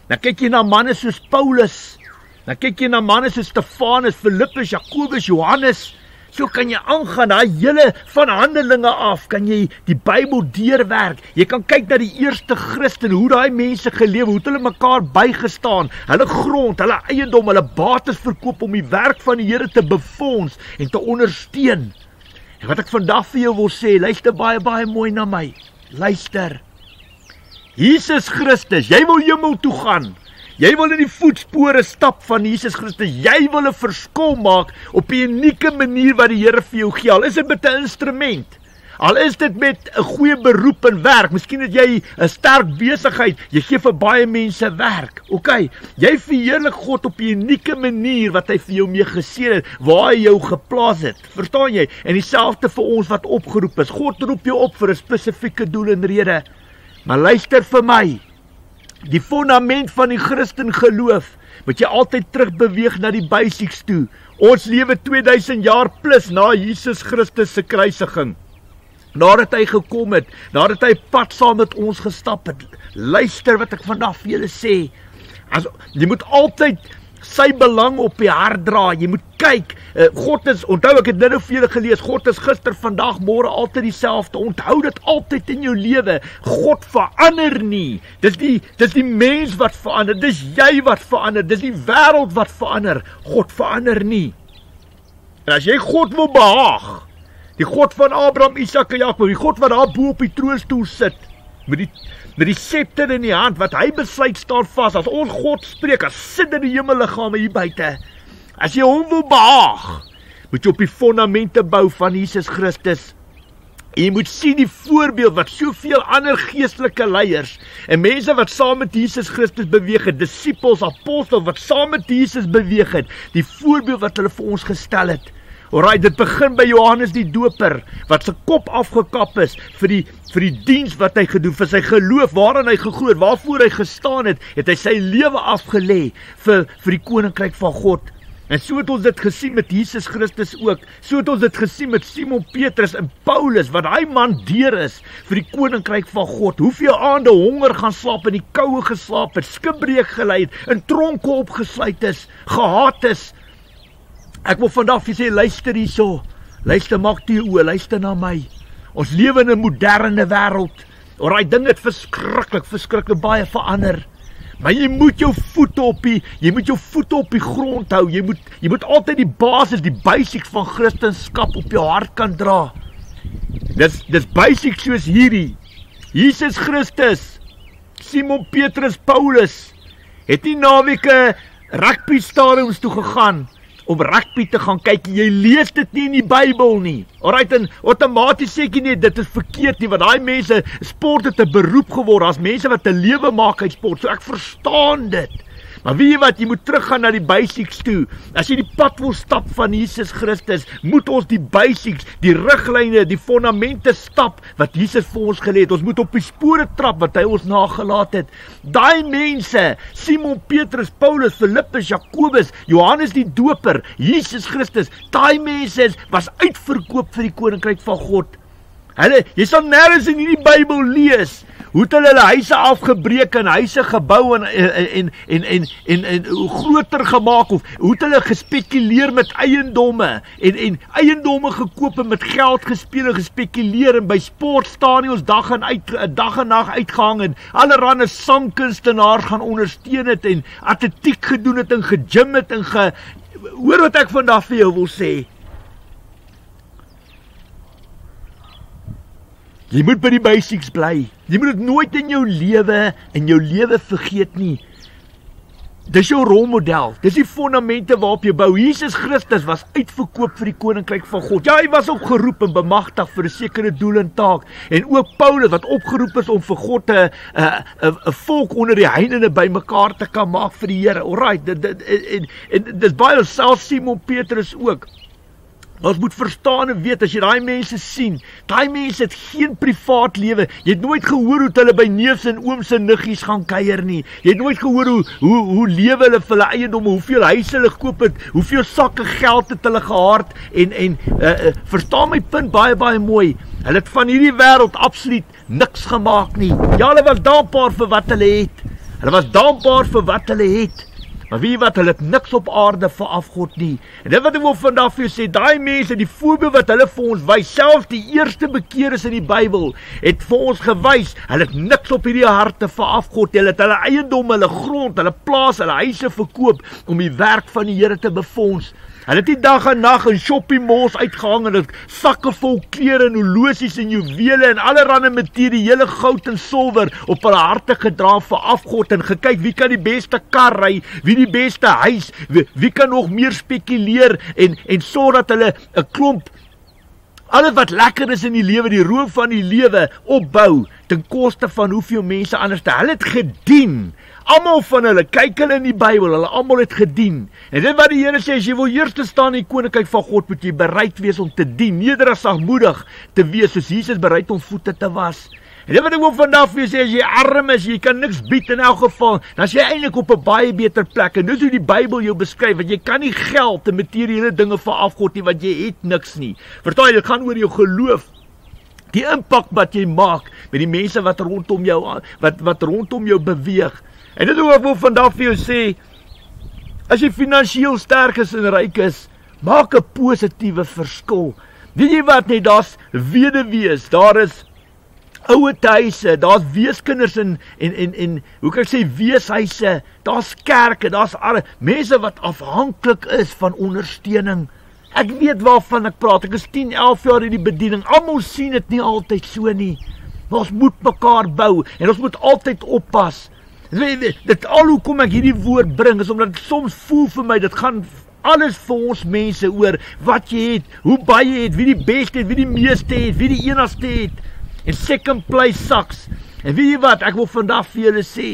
Dan kyk jy na manne soos Paulus. Dan kyk jy na manne soos Stefanus, Filippus, Jakobus, Johannes. So kan jy aangaan daai hele van Handelinge af, kan jy die Bybel deurwerk. Jy kan kyk na die eerste Christen, hoe daai mense geleef, hoe hulle mekaar bygestaan, hulle grond, hulle eiendom, hulle bates verkoop om die werk van die Here te befonds en te ondersteun. En wat ek vandag vir jou wil sê, luister baie baie mooi na my. Luister. Jesus Christus, jy wil hemel toe gaan. Jy wil in die voetspore stap van Jesus Christus. Jy wil 'n verskil maak op 'n unieke manier wat die Here vir jou gee. Al is dit met 'n instrument. Al is dit met 'n goeie beroep en werk. Miskien het jy 'n sterk besigheid. Jy gee vir baie mense werk. OK. Jy verheerlik God op 'n unieke manier wat hy vir jou mee geseën het, waar hy jou geplaas het. Verstaan jy? En dieselfde vir ons wat opgeroep is. God roep jou op vir 'n spesifieke doel en rede. Maar luister vir my. Die fondament van die Christen geloof moet jy altyd terugbeweeg na die basics toe. Ons lewe 2000 jaar plus na Jesus Christus se kruisiging. Nadat hy gekom het, nadat hy pad saam met ons gestap het. Luister wat ek vandag vir julle sê. As jy moet altyd sy belang op die hart dra. Jy moet kyk. Uh, God is onthou ek het nou vir julle gelees. God is gister, vandag, môre altyd dieselfde. Onthou dit altyd in jou lewe. God verander nie. Dis die dis die mens wat verander. Dis jy wat verander. Dis die wêreld wat verander. God verander nie. En as jy God wil behaag, die God van Abraham, Isak en Jakob, die God wat daar bo op die troonstoel sit met die met die scepter in die hand wat hy besluit staan vas as ons God spreek as sit in die hemelliggame hier buite. As jy hom wil behaag moet jy op die fondamente bou van Jesus Christus. En jy moet sien die voorbeeld wat soveel ander geestelike leiers en mense wat saam met Jesus Christus beweeg het disippels apostels wat saam met Jesus beweeg het die voorbeeld wat hulle vir ons gestel het Alraai, dit begin by Johannes die Doper wat se kop afgekap is vir die vir die diens wat hy gedoen vir sy geloof waaraan hy geglo het, waarvoor hy gestaan het, het hy sy lewe afgelê vir vir die koninkryk van God. En so het ons dit gesien met Jesus Christus ook. So het ons dit gesien met Simon Petrus en Paulus wat daai man deur is vir die koninkryk van God. Hoeveel aande honger gaan slaap in die koue geslaap het, skibreek gelei het, in tronke opgesluit is, gehaat is, Ek wil vandag vir sê luister hierso. Luister maak toe o, luister na my. Ons lewe in 'n moderne wêreld. Alraai ding het verskriklik, verskriklik baie verander. Maar jy moet jou voete op die jy moet jou voete op die grond hou. Jy moet jy moet altyd die basis, die basics van Christendom op jou hart kan dra. Dis dis basics soos hierdie. Jesus Christus, Simon Petrus Paulus het nie naweke rugby stadiums toe gegaan om rugby te gaan kyk. Jy lees dit nie in die Bybel nie. Alraait en outomaties sê ek nie dit is verkeerd nie want daai mense sport het 'n beroep geword. Daar's mense wat 'n lewe maak uit sport. So ek verstaan dit. Maar weet jy wat, jy moet teruggaan na die basics toe. As jy die pad wil stap van Jesus Christus, moet ons die basics, die riglyne, die fondamente stap wat Jesus vir ons gelê het. Ons moet op die spore trap wat hy ons nagelaat het. Daai mense, Simon Petrus, Paulus, Filippus, Jakobus, Johannes die Doper, Jesus Christus, daai mense was uitverkoop vir die koninkryk van God. Hulle, jy sal nêrens in hierdie Bybel lees hoe het hulle hulle huise afgebreek en huise gebou en en en en en, en hoe groter gemaak of hoe het hulle gespekuleer met eiendomme en en eiendomme gekoop en met geld gespeel en gespekuleer en by sportstadions dag en uit dag en nag uitgehang en allerlei sangkunstenaars gaan ondersteun het en atletiek gedoen het en gegym het en ge hoor wat ek vandag vir jou wil sê Jy moet by die basics bly. Jy moet dit nooit in jou lewe in jou lewe vergeet nie. Dis jou rolmodel. Dis die fondamente waarop jy bou. Jesus Christus was uitverkoop vir die koninkryk van God. Ja, hy was opgeroep en bemagtig vir 'n sekere doel en taak. En ook Paulus wat opgeroep is om vir God 'n 'n 'n volk onder die heidene bymekaar te kan maak vir die Here. Alraai, dit en en dis baie selfs Simon Petrus ook. Ons moet verstaan en weet as jy daai mense sien, daai mense het geen privaat lewe. Jy het nooit gehoor hoe hulle by neefs en ooms en niggies gaan kuier nie. Jy het nooit gehoor hoe hoe hoe lewe hulle vir hulle eiendomme, hoeveel huise hulle gekoop het, hoeveel sakke geld het hulle gehard en en uh, uh, verstaan my punt baie baie mooi. Hulle het van hierdie wêreld absoluut niks gemaak nie. Ja, hulle was dankbaar vir wat hulle het. Hulle was dankbaar vir wat hulle het. Maar wie wat hulle niks op aarde vir afgod nie. En dit wat ek wil vandag vir jou sê, daai mense, die voorbeeld wat hulle vir ons wys, selfs die eerste bekeerdes in die Bybel, het vir ons gewys, hulle het niks op hierdie harte vir afgod nie. Hulle het hulle eiendom, hulle grond, hulle plaas, hulle huise verkoop om die werk van die Here te befonds. Hulle het die dag en nag in shopping malls uitgehang en het sakke vol klere en horlosies en juwele en allerlei materiële goud en silwer op hulle harte gedra vir afgod en gekyk wie kan die beste kar ry, wie die beste huis, wie, wie kan nog meer spekuleer en en sodat hulle 'n klomp alles wat lekker is in die lewe, die roem van die lewe opbou ten koste van hoeveel mense anders hulle het gedien Almal van hulle kyk hulle in die Bybel, hulle almal het gedien. En dit wat die Here sê, as jy wil eers te staan in die koninkryk van God, moet jy bereid wees om te dien, nederig sagmoedig te wees soos Jesus bereid om voete te was. En dit wat ek wil vandag vir jou sê, as jy arm is, jy kan niks bied in elk geval, dan is jy eintlik op 'n baie beter plek. En dis hoe die Bybel jou beskryf, want jy kan nie geld en materiële dinge vir afgod nie, want jy het niks nie. Verstaan jy, dit gaan oor jou geloof die impak wat jy maak met die mense wat rondom jou wat wat rondom jou beweeg En dit ook wil vandag vir jou sê As jy finansiëel sterk is en ryk is, maak 'n positiewe verskil. Weet jy wat net daar's weduwees, daar is ouer huise, daar's weeskinders in en en en hoe kan ek sê weeshuise, daar's kerke, daar's mense wat afhanklik is van ondersteuning. Ek weet waarvan ek praat. Ek is 10, 11 jaar in die bediening. Almal sien dit nie altyd so nie. Maar ons moet mekaar bou en ons moet altyd oppas. Dit al hoe kom ek hierdie woord bring is omdat soms voel vir my dit gaan alles vir ons mense oor wat jy het, hoe baie jy het, wie die beste het, wie die meeste het, wie die enigste het en second place sucks. En weet jy wat, ek wil vandag vir julle sê,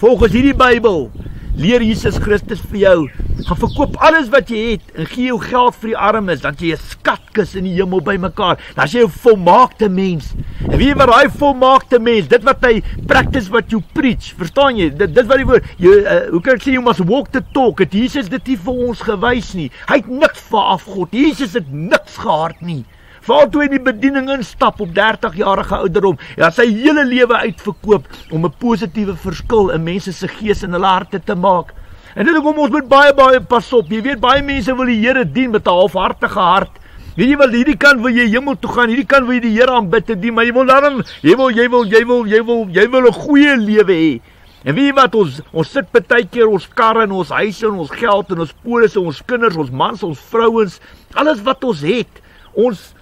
volgens hierdie Bybel, leer Jesus Christus vir jou, gaan verkoop alles wat jy het en gee jou geld vir die armes, dan jy 'n skatkis in die hemel bymekaar. Dan jy 'n volmaakte mens. En weet jy wat daai volmaakte mens, dit wat hy practice wat jy preach, verstaan jy? Dit dit wat die woord, jy uh, hoe kan ek sê jy must walk the talk. Het Jesus dit nie vir ons gewys nie. Hy het niks vir afgod. Jesus het niks gehard nie. Val toe in die bediening instap op 30 jarige ouderdom. Ja, sy hele lewe uitverkoop om 'n positiewe verskil in mense se gees en hulle harte te maak. En dit kom ons moet baie baie pas op. Jy weet baie mense wil die Here dien met 'n halfhartige hart. Weet jy wel hierdie kant wil jy hemel toe gaan, hierdie kant wil jy die Here aanbid en dien, maar jy wil dan jy wil jy wil jy wil jy wil jy wil 'n goeie lewe hê. En jy wat ons ons sit baie keer ons karre en ons huise en ons geld en ons polisse, ons kinders, ons mans, ons vrouens, alles wat ons het. Ons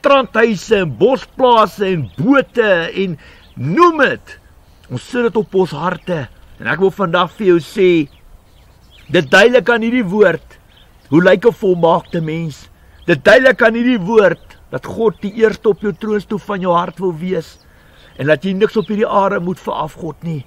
strandhuise en bosplase en bote en noem dit. Ons sit dit op ons harte. En ek wil vandag vir jou sê dit duidelik aan hierdie woord hoe lyk 'n volmaakte mens? Dit duidelik aan hierdie woord dat God die eerste op jou troonstoel van jou hart wil wees en dat jy niks op hierdie aarde moet veraf God nie.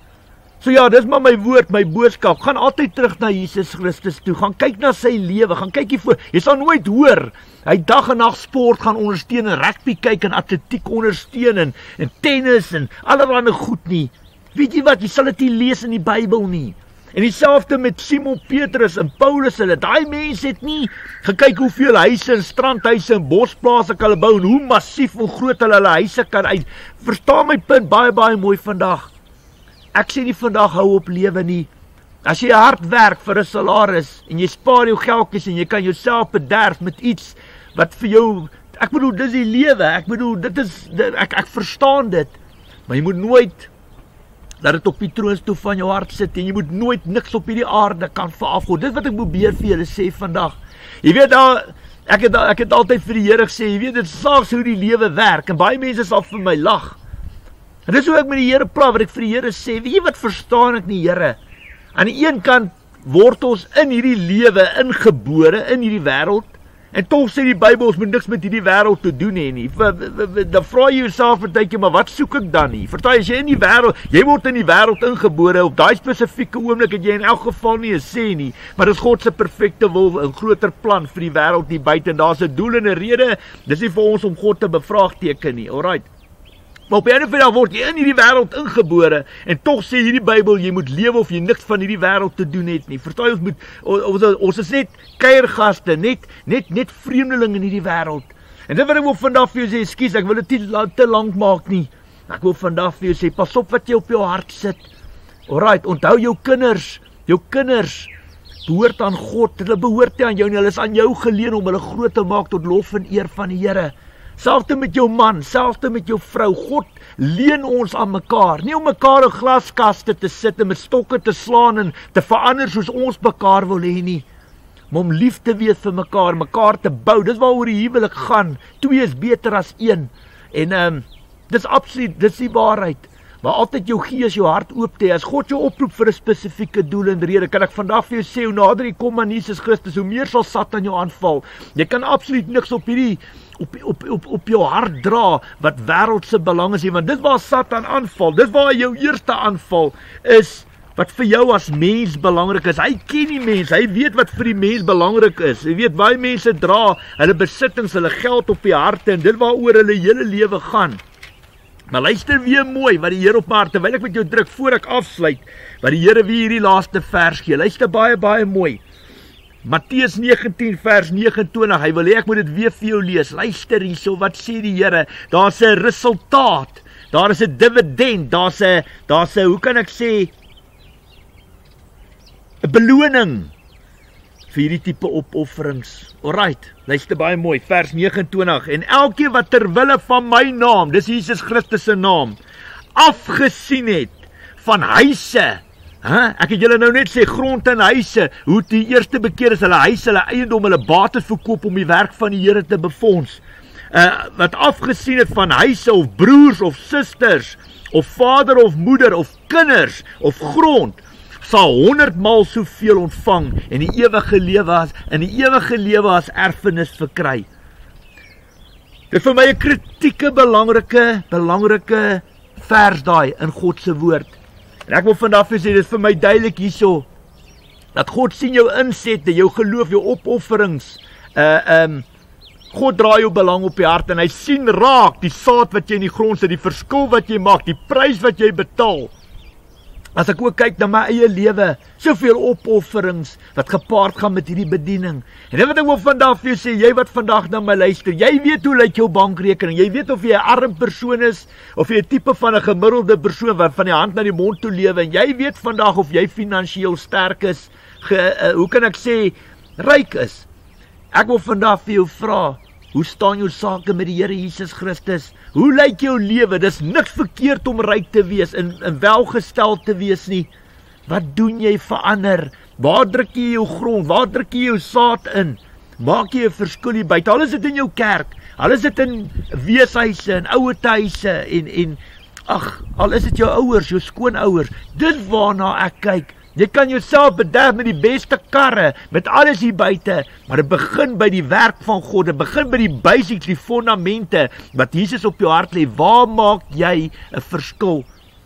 So ja, dis maar my woord, my boodskap. Gaan altyd terug na Jesus Christus toe. Gaan kyk na sy lewe, gaan kyk hiervoor. Jy sal nooit hoor hy dag en nag sport gaan ondersteun en rugby kyk en atletiek ondersteun en en tennis en allerlei goed nie. Weet jy wat, jy sal dit nie lees in die Bybel nie. En dieselfde met Simon Petrus en Paulus, hulle daai mense het nie gekyk hoeveel huise en strandhuise en bosplase hulle bou en hoe massief en groot hulle hulle huise kan uit. Verstaan my punt baie baie mooi vandag. Ek sê nie vandag hou op lewe nie. As jy hard werk vir 'n salaris en jy spaar jou geldjies en jy kan jouself bederf met iets wat vir jou ek bedoel dis die lewe. Ek bedoel dit is dit, ek ek verstaan dit. Maar jy moet nooit laat dit op die troonstoel van jou hart sit en jy moet nooit niks op hierdie aarde kan verafgod. Dit wat ek probeer vir julle sê vandag. Jy weet daar ek het ek het altyd vir die Here gesê, jy weet dit saaks hoe die lewe werk en baie mense sal vir my lag. En dis hoe ek met die Here praat, wat ek vir die Here sê, weet jy wat verstaan ek nie, Here? Aan die een kant word ons in hierdie lewe ingebore in hierdie wêreld En tog sê die Bybel ons moet niks met hierdie wêreld te doen hê nie. Dan vra jy jouself partykeer, maar wat soek ek dan nie? Vertel as jy in die wêreld, jy word in die wêreld ingebore op daai spesifieke oomblik het jy in elk geval nie 'n sê nie, maar dis God se perfekte wil, 'n groter plan vir die wêreld hier buite en daar's 'n doel en 'n rede. Dis nie vir ons om God te bevraagteken nie. Alraight. Maar op 'n ander word jy in hierdie wêreld ingebore en tog sê hierdie Bybel jy moet lewe of jy niks van hierdie wêreld te doen het nie. Verstaan jy ons moet ons ons is net kuiergaste, net net net vreemdelinge in hierdie wêreld. En dit wat ek wil vandag vir jou sê, ekskuus, ek wil dit nie te lank maak nie. Ek wil vandag vir jou sê, pas op wat jy op jou hart sit. Alraight, onthou jou kinders, jou kinders behoort aan God. Hulle behoort nie aan jou nie. Hulle is aan jou geleen om hulle groot te maak tot lof en eer van die Here. Selfs met jou man, selfs met jou vrou. God leen ons aan mekaar, nie om mekaar in glaskaste te sit en met stokke te slaan en te verander soos ons mekaar wil hê nie. Maar om lief te wees vir mekaar, mekaar te bou. Dis waaroor die huwelik gaan. Twee is beter as een. En ehm um, dis absoluut, dis die waarheid. Maar altyd jou gees, jou hart oop te hê. As God jou oproep vir 'n spesifieke doel en rede, kan ek vandag vir jou sê hoe nader jy kom aan Jesus Christus, hoe meer sal Satan jou aanval. Jy kan absoluut niks op hierdie op op op op jou hart dra wat wêreldse belang is, want dit waar Satan aanval, dit waar jou eerste aanval is wat vir jou as mens belangrik is. Hy ken die mens. Hy weet wat vir die mens belangrik is. Hy weet baie mense dra hulle besittings, hulle geld op die harte en dit waaroor hulle hele lewe gaan. Maar luister weer mooi wat die Here op maar terwyl ek met jou druk voor ek afsluit, wat die Here weer hierdie laaste vers gee. Luister baie baie mooi. Matteus 19 vers 29. Hy wil hê ek moet dit weer vir jou lees. Luister hierso wat sê die Here. Daar's 'n resultaat. Daar is 'n dividend. Daar's 'n daar's 'n hoe kan ek sê 'n beloning vir hierdie tipe opofferings. Alraight, luister baie mooi, vers 29 en elkeen wat ter wille van my naam, dis Jesus Christus se naam, afgesien het van huise Hæ? Ek het julle nou net sê grond en huise, hoe die eerste bekeer is hulle huise, hulle eiendom, hulle bates verkoop om die werk van die Here te befonds. Uh wat afgesien het van huise of broers of susters of vader of moeder of kinders of grond sal 100 maal soveel ontvang en die ewige lewe as in die ewige lewe as erfenis verkry. Dit vir my 'n kritieke belangrike belangrike vers daai in God se woord. En ek wil vandag vir sê dit is vir my duidelik hierso dat God sien jou insette, jou geloof, jou opofferings. Uh um God dra jou belang op die hart en hy sien raak die saad wat jy in die grond sit, die verskil wat jy maak, die prys wat jy betaal. As ek ook kyk na my eie lewe, soveel opofferings wat gepaard gaan met hierdie bediening. En dit wat ek wil vandag vir jou sê, jy wat vandag na my luister, jy weet hoe lyk jou bankrekening. Jy weet of jy 'n arm persoon is of jy 'n tipe van 'n gemiddelde persoon wat van die hand na die mond toe lewe en jy weet vandag of jy finansiëel sterk is, ge, uh, hoe kan ek sê ryk is. Ek wil vandag vir jou vra, Hoe staan jou sake met die Here Jesus Christus? Hoe lyk jou lewe? Dis niks verkeerd om ryk te wees en en welgestel te wees nie. Wat doen jy vir ander? Waar druk jy jou grond? Waar druk jy jou saad in? Maak jy 'n verskil hier buite? Al is dit in jou kerk, al is dit in weeshuise en ouer huise en en ag, al is dit jou ouers, jou skoonouers. Dit waarna ek kyk. Jy kan jouself bederf met die beste karre, met alles hier buite, maar dit begin by die werk van God. Dit begin by die basics, die fondamente wat Jesus op jou hart lê. Waar maak jy 'n verskil?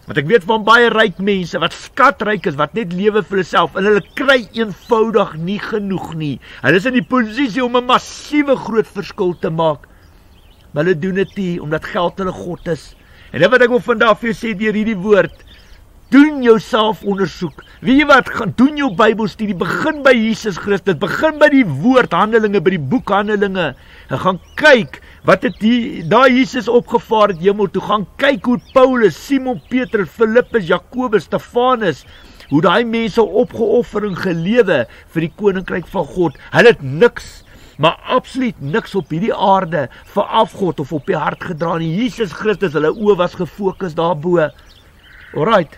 Want ek weet van baie ryk mense wat skatryk is, wat net lewe vir hulself en hulle kry eenvoudig nie genoeg nie. Hulle is in die posisie om 'n massiewe groot verskil te maak. Maar hulle doen dit nie omdat geld hulle God is. En dit wat ek wil vandag vir jou sê deur hierdie woord, doen jouself ondersoek. Jy wat? Gaan doen jou Bybelstudie. Begin by Jesus Christus. Begin by die woord Handelinge, by die boek Handelinge. En gaan kyk wat het hier daai Jesus opgevaar het hemel toe. Gaan kyk hoe Paulus, Simon Petrus, Filippus, Jakobus, Stefanus hoe daai mense opgeoffer en gelewe vir die koninkryk van God. Hulle het niks maar absoluut niks op hierdie aarde vir afgod of op die hart gedra nie. Jesus Christus, hulle oë was gefokus daarbo. Alraight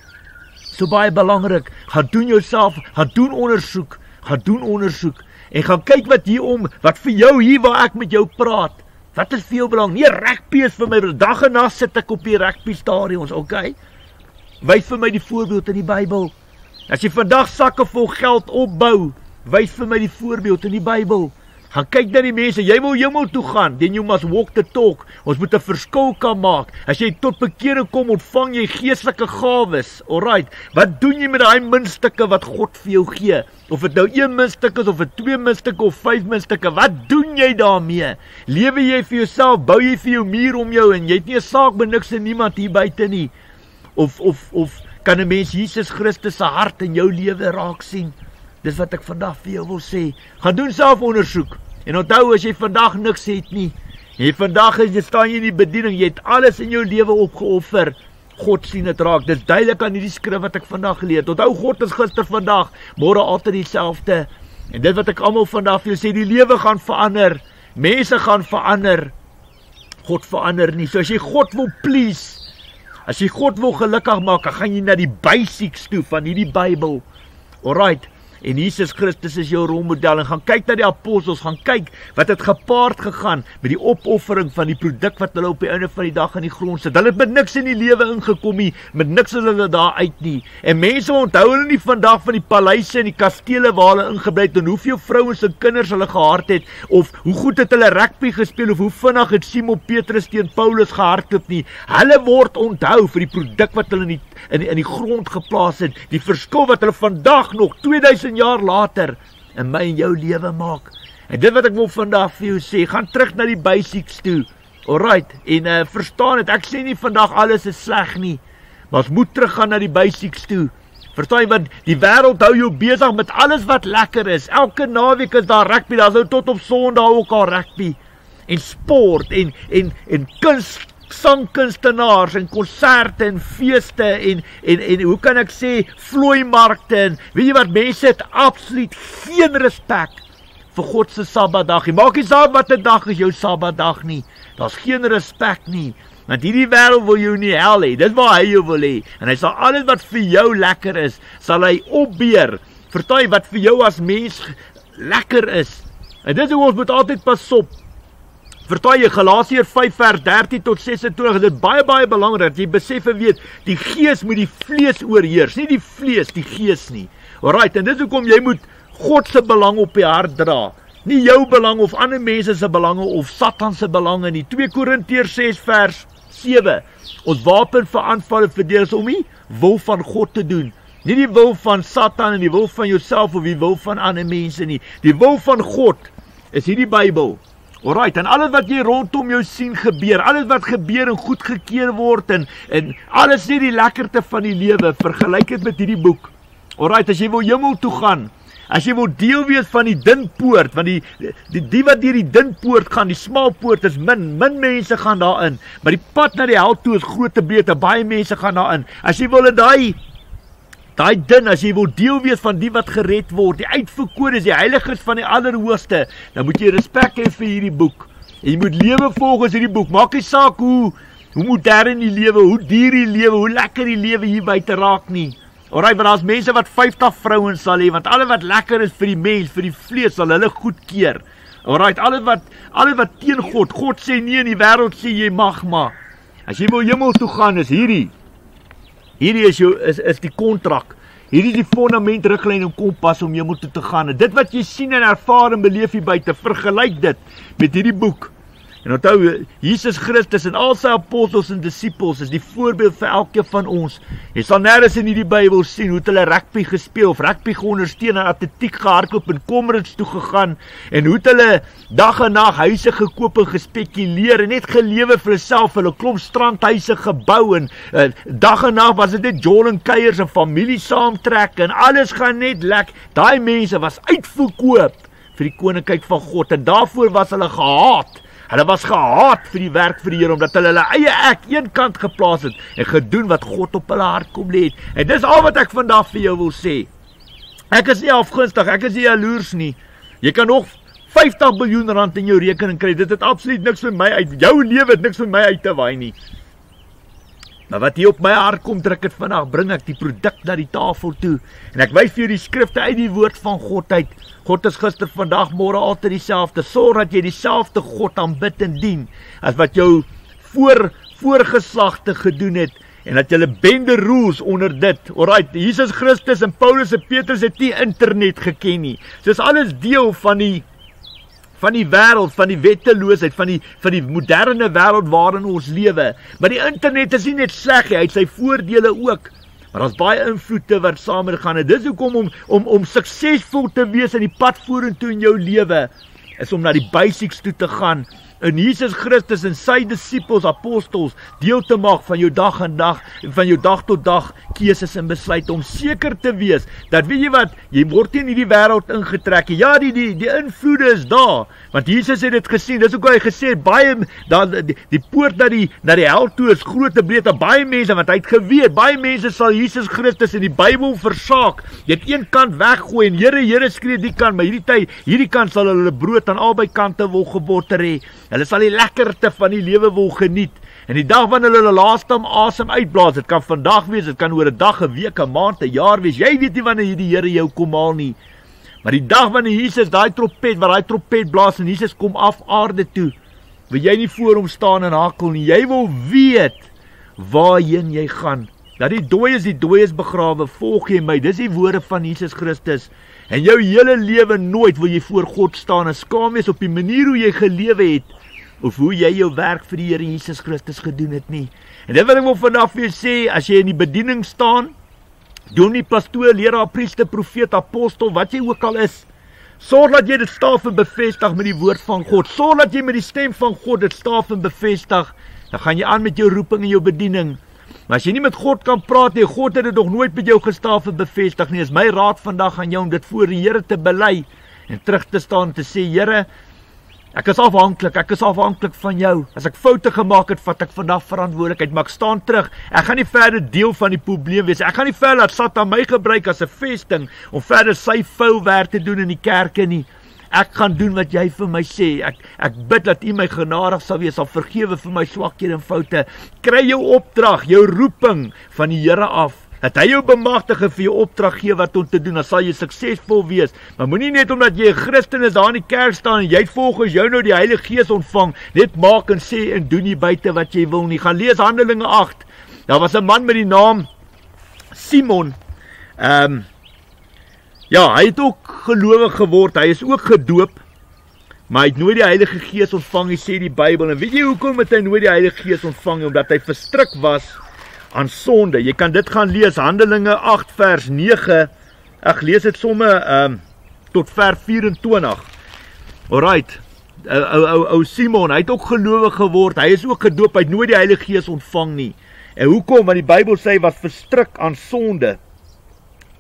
so baie belangrik. Gaan doen jouself, gaan doen ondersoek, gaan doen ondersoek en gaan kyk wat hier om, wat vir jou hier waar ek met jou praat. Wat is vir jou belang? Nee, rugby is vir my dag en nag sit ek op die rugby stadions, okay? Wys vir my die voorbeeld in die Bybel. As jy vandag sakke vol geld opbou, wys vir my die voorbeeld in die Bybel. Gaan kyk na die mense. Jy wil hemel toe gaan. Then you must walk the talk. Ons moet 'n verskil kan maak. As jy tot bekering kom, ontvang jy geestelike gawes. Alraight. Wat doen jy met daai muntstukke wat God vir jou gee? Of dit nou 1 muntstuk is of 'n 2 muntstukke of 5 muntstukke, wat doen jy daarmee? Lewe jy vir jouself? Bou jy vir jou muur om jou en jy het nie 'n saak met niks en niemand hier buite nie? Of of of kan 'n mens Jesus Christus se hart in jou lewe raak sien? Dis wat ek vandag vir jou wil sê. Gaan doen selfondersoek. En onthou as jy vandag niks het nie, jy vandag is jy staan jy in die bediening, jy het alles in jou lewe opgeoffer. God sien dit raak. Dis duidelik aan hierdie skrif wat ek vandag geleer het. Onthou God is gister, vandag, môre altyd dieselfde. En dit wat ek almal vandag vir jou sê, die lewe gaan verander. Mense gaan verander. God verander nie. So as jy God wil please, as jy God wil gelukkig maak, gaan jy na die basics toe van hierdie Bybel. Alraight. En Jesus Christus is jou rolmodel en gaan kyk na die apostels, gaan kyk wat het gepaard gegaan met die opoffering van die produk wat hulle op die einde van die dag in die grond sit. Hulle het met niks in die lewe ingekom nie, met niks het hulle daar uit nie. En mense onthou hulle nie vandag van die paleise en die kastele waar hulle ingebly het en hoeveel vrouens en kinders hulle gehard het of hoe goed het hulle rugby gespeel of hoe vinnig het Simon Petrus teen Paulus gehardloop nie. Hulle word onthou vir die produk wat hulle in die in die, in die grond geplaas het, die verskil wat hulle vandag nog 2000 1000 jaar later in my en jou lewe maak. En dit wat ek wil vandag vir jou sê, gaan terug na die basics toe. Alraight, en uh verstaan dit, ek sê nie vandag alles is sleg nie. Maar ons moet teruggaan na die basics toe. Verstaan jy want die wêreld hou jou besig met alles wat lekker is. Elke naweek is daar rugby, daar's nou tot op Sondag ook al rugby. En sport en en en kuns sangkunstenaars en konserte en feeste en en en hoe kan ek sê vloeimarkte en weet jy wat mense het absoluut geen respek vir God se Sabbatdag nie. Maak nie saak watter dag is jou Sabbatdag nie. Daar's geen respek nie. Want hierdie wêreld wil jou nie hel hê. Dis waar hy jou wil hê. En hy sal alles wat vir jou lekker is, sal hy opbeer. Vertaai wat vir jou as mens lekker is. En dis hoe ons moet altyd pas op. Vertaai jy Galasiërs 5 vers 13 tot 26, dit is baie baie belangrik jy besef en weet, die gees moet die vlees oorheers, nie die vlees die gees nie. Alraight, en dis hoekom jy moet God se belang op die hart dra. Nie jou belang of ander mense se belange of Satan se belange nie. 2 Korintiërs 6 vers 7. Ons wapen vir aanvalle verdedig om nie wil van God te doen. Nie die wil van Satan en die wil van jouself of die wil van ander mense nie. Die wil van God is hierdie Bybel. Alraight, en alles wat jy rondom jou sien gebeur, alles wat gebeur en goed gekeer word en en alles net die lekkerte van die lewe, vergelyk dit met hierdie boek. Alraight, as jy wil hemel toe gaan, As jy wil deel wees van die dinpoort, want die die die wat deur die dinpoort gaan, die smal poort is min, min mense gaan daarin, maar die pad na die hel toe is groot te breed, baie mense gaan daarin. As jy wil in daai daai din, as jy wil deel wees van die wat gered word, die uitverkore is die heiliges van die Allerhoogste, dan moet jy respek hê vir hierdie boek. En jy moet lewe volgens hierdie boek. Maak nie saak hoe hoe modern die lewe, hoe duur die lewe, hoe lekker die lewe hier buite raak nie. Alraai, maar daar's mense wat 50 vrouens sal hê want alles wat lekker is vir die mens, vir die vlees sal hulle goedkeur. Alraai, alles wat alles wat teen God, God sê nee in die wêreld sê jy mag maar. As jy wil hemel toe gaan is hierdie. Hierdie is jou is is die kontrak. Hierdie is die fondament, riglyn en kompas om hemel toe te gaan. Dit wat jy sien en ervaar en beleef hier buite, vergelyk dit met hierdie boek. En onthou Jesus Christus en al sy apostels en disippels is die voorbeeld vir elkeen van ons. Jy sal nêrens in hierdie Bybel sien hoe hulle rugby gespeel of rugby geondersteun en atletiek gehardloop en komrits toe gegaan en hoe hulle dag en nag huise gekoop en gespekuleer en net gelewe vir hulself, hulle klomp strandhuise gebou en uh, dag en nag was dit net John en kuiers en familie saamtrek en alles gaan net lek. Daai mense was uitverkoop vir die koninkryk van God en daarvoor was hulle gehaat. Hulle was gehaat vir die werk vir die Here omdat hulle hulle eie ek eenkant geplaas het en gedoen wat God op hulle hart kom lê het. En dis al wat ek vandag vir jou wil sê. Ek is nie afgunstig, ek is nie jaloers nie. Jy kan nog 50 miljard rand in jou rekening kry. Dit het absoluut niks vir my uit jou lewe het niks vir my uit te waai nie. Maar wat hier op my hart kom druk dit vandag, bring ek die produk na die tafel toe. En ek wys vir jou die skrifte uit die woord van God uit. God is gister, vandag, môre altyd dieselfde. Sorg dat jy dieselfde God aanbid en dien as wat jou voor voorgeslagte gedoen het en dat 'n bende rules onder dit. Alraight, Jesus Christus en Paulus en Petrus het nie internet geken nie. Dis alles deel van die van die wêreld, van die wetteloosheid, van die van die moderne wêreld waarin ons lewe. Maar die internet is nie net sleg nie, hy het sy voordele ook. Maar daar's baie invloede wat saamgaan en dis hoekom om om om suksesvol te wees in die pad vorentoe in jou lewe is om na die basics toe te gaan in Jesus Christus en sy disippels apostels deel te maak van jou dag en dag van jou dag tot dag keuses en besluite om seker te wees dat weet jy wat jy word nie in hierdie wêreld ingetrek ja die die die invloede is daar want Jesus het dit gesien. Dis ook hy gesê baie dan die, die poort na die na die hel toe is groot en breed en baie mense want hy het geweet baie mense sal Jesus Christus in die Bybel versaak. Jy het een kant weggooi en Here Here skree die kant maar hierdie tyd hierdie kant sal hulle brood aan albei kante wil gebotter hê Hulle sal die lekkerte van die lewe wil geniet. En die dag wanneer hulle laaste om asem uitblaas, dit kan vandag wees, dit kan oor 'n dag, 'n week, 'n maand, 'n jaar wees. Jy weet nie wanneer die Here jou kom haal nie. Maar die dag wanneer Jesus daai trompet, wat daai trompet blaas en Jesus kom af aarde toe, wil jy nie voor hom staan en hakel nie. Jy wil weet waarheen jy gaan. Dat die dooies die dooies begrawe, volg jy my. Dis die woorde van Jesus Christus. En jou hele lewe nooit wil jy voor God staan en skaam wees op die manier hoe jy gelewe het of hoe jy jou werk vir die Here Jesus Christus gedoen het nie. En dit wil ek wil vanaf vir jou sê, as jy in die bediening staan, doen nie pastoor, leraar, priester, profeet, apostel, wat jy ook al is, sorg dat jy dit staaf en bevestig met die woord van God. Sorg dat jy met die stem van God dit staaf en bevestig. Dan gaan jy aan met jou roeping en jou bediening. Maar as jy nie met God kan praat nie, God het dit nog nooit met jou gestaaf en bevestig nie. Is my raad vandag aan jou om dit voor die Here te bely en terug te staan te sê, Here, Ek is afhanklik, ek is afhanklik van jou. As ek foute gemaak het, vat ek vandag verantwoordelikheid, maar ek staan terug. Ek gaan nie verder deel van die probleem wees. Ek gaan nie verder laat Satan my gebruik as 'n vesting om verder sy vuil werk te doen in die kerke nie. Ek gaan doen wat jy vir my sê. Ek ek bid dat U my genadig sal wees, sal vergewe vir my swakhede en foute. Kry jou opdrag, jou roeping van die Here af dat hy jou bemagtig vir jou opdrag gee wat om te doen, dan sal jy suksesvol wees. Maar moenie net omdat jy 'n Christen is daar in die kerk staan en jy volgens jou nou die Heilige Gees ontvang, net maak en sê en doen nie buite wat jy wil nie. Gaan lees Handelinge 8. Daar was 'n man met die naam Simon. Ehm um, Ja, hy het ook gelowig geword. Hy is ook gedoop. Maar hy het nooit die Heilige Gees ontvang nie, sê die Bybel. En weet jy hoekom het hy nooit die Heilige Gees ontvang nie? Omdat hy verstrik was aan sonde. Jy kan dit gaan lees Handelinge 8 vers 9. Ek lees dit somme ehm um, tot vers 24. Alraight. Ou ou ou Simon, hy het ook gelowig geword. Hy is ook gedoop. Hy het nooit die Heilige Gees ontvang nie. En hoekom? Want die Bybel sê hy was verstrik aan sonde.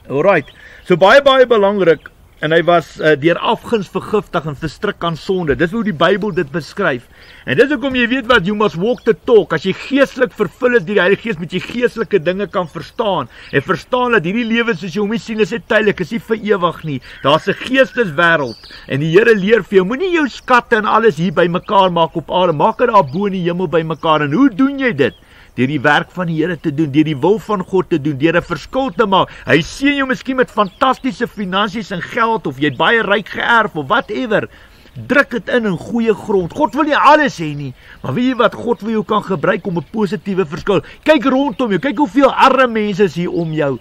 Alraight. So baie baie belangrik en hy was uh, deur afguns vergiftig en verstrik aan sonde. Dis hoe die Bybel dit beskryf. En dis hoekom jy weet wat you must walk the talk. As jy geestelik vervul is deur die Heilige Gees, moet jy geestelike dinge kan verstaan en verstaan dat hierdie lewe soos jy hom sien is net tydelik, is nie vir ewig nie. Daar's 'n geesteswêreld en die Here leer vir jou, moenie jou skatte en alles hier bymekaar maak op aarde, maak dit daar bo in die hemel bymekaar. En hoe doen jy dit? Deur die werk van die Here te doen, deur die wil van God te doen, deur 'n verskil te maak. Hy seën jou miskien met fantastiese finansies en geld of jy het baie ryk geërf of whatever. Druk dit in in goeie grond. God wil nie alles hê nie, maar weet jy wat God wil jou kan gebruik om 'n positiewe verskil. Kyk rondom jou, kyk hoeveel arme mense is hier om jou.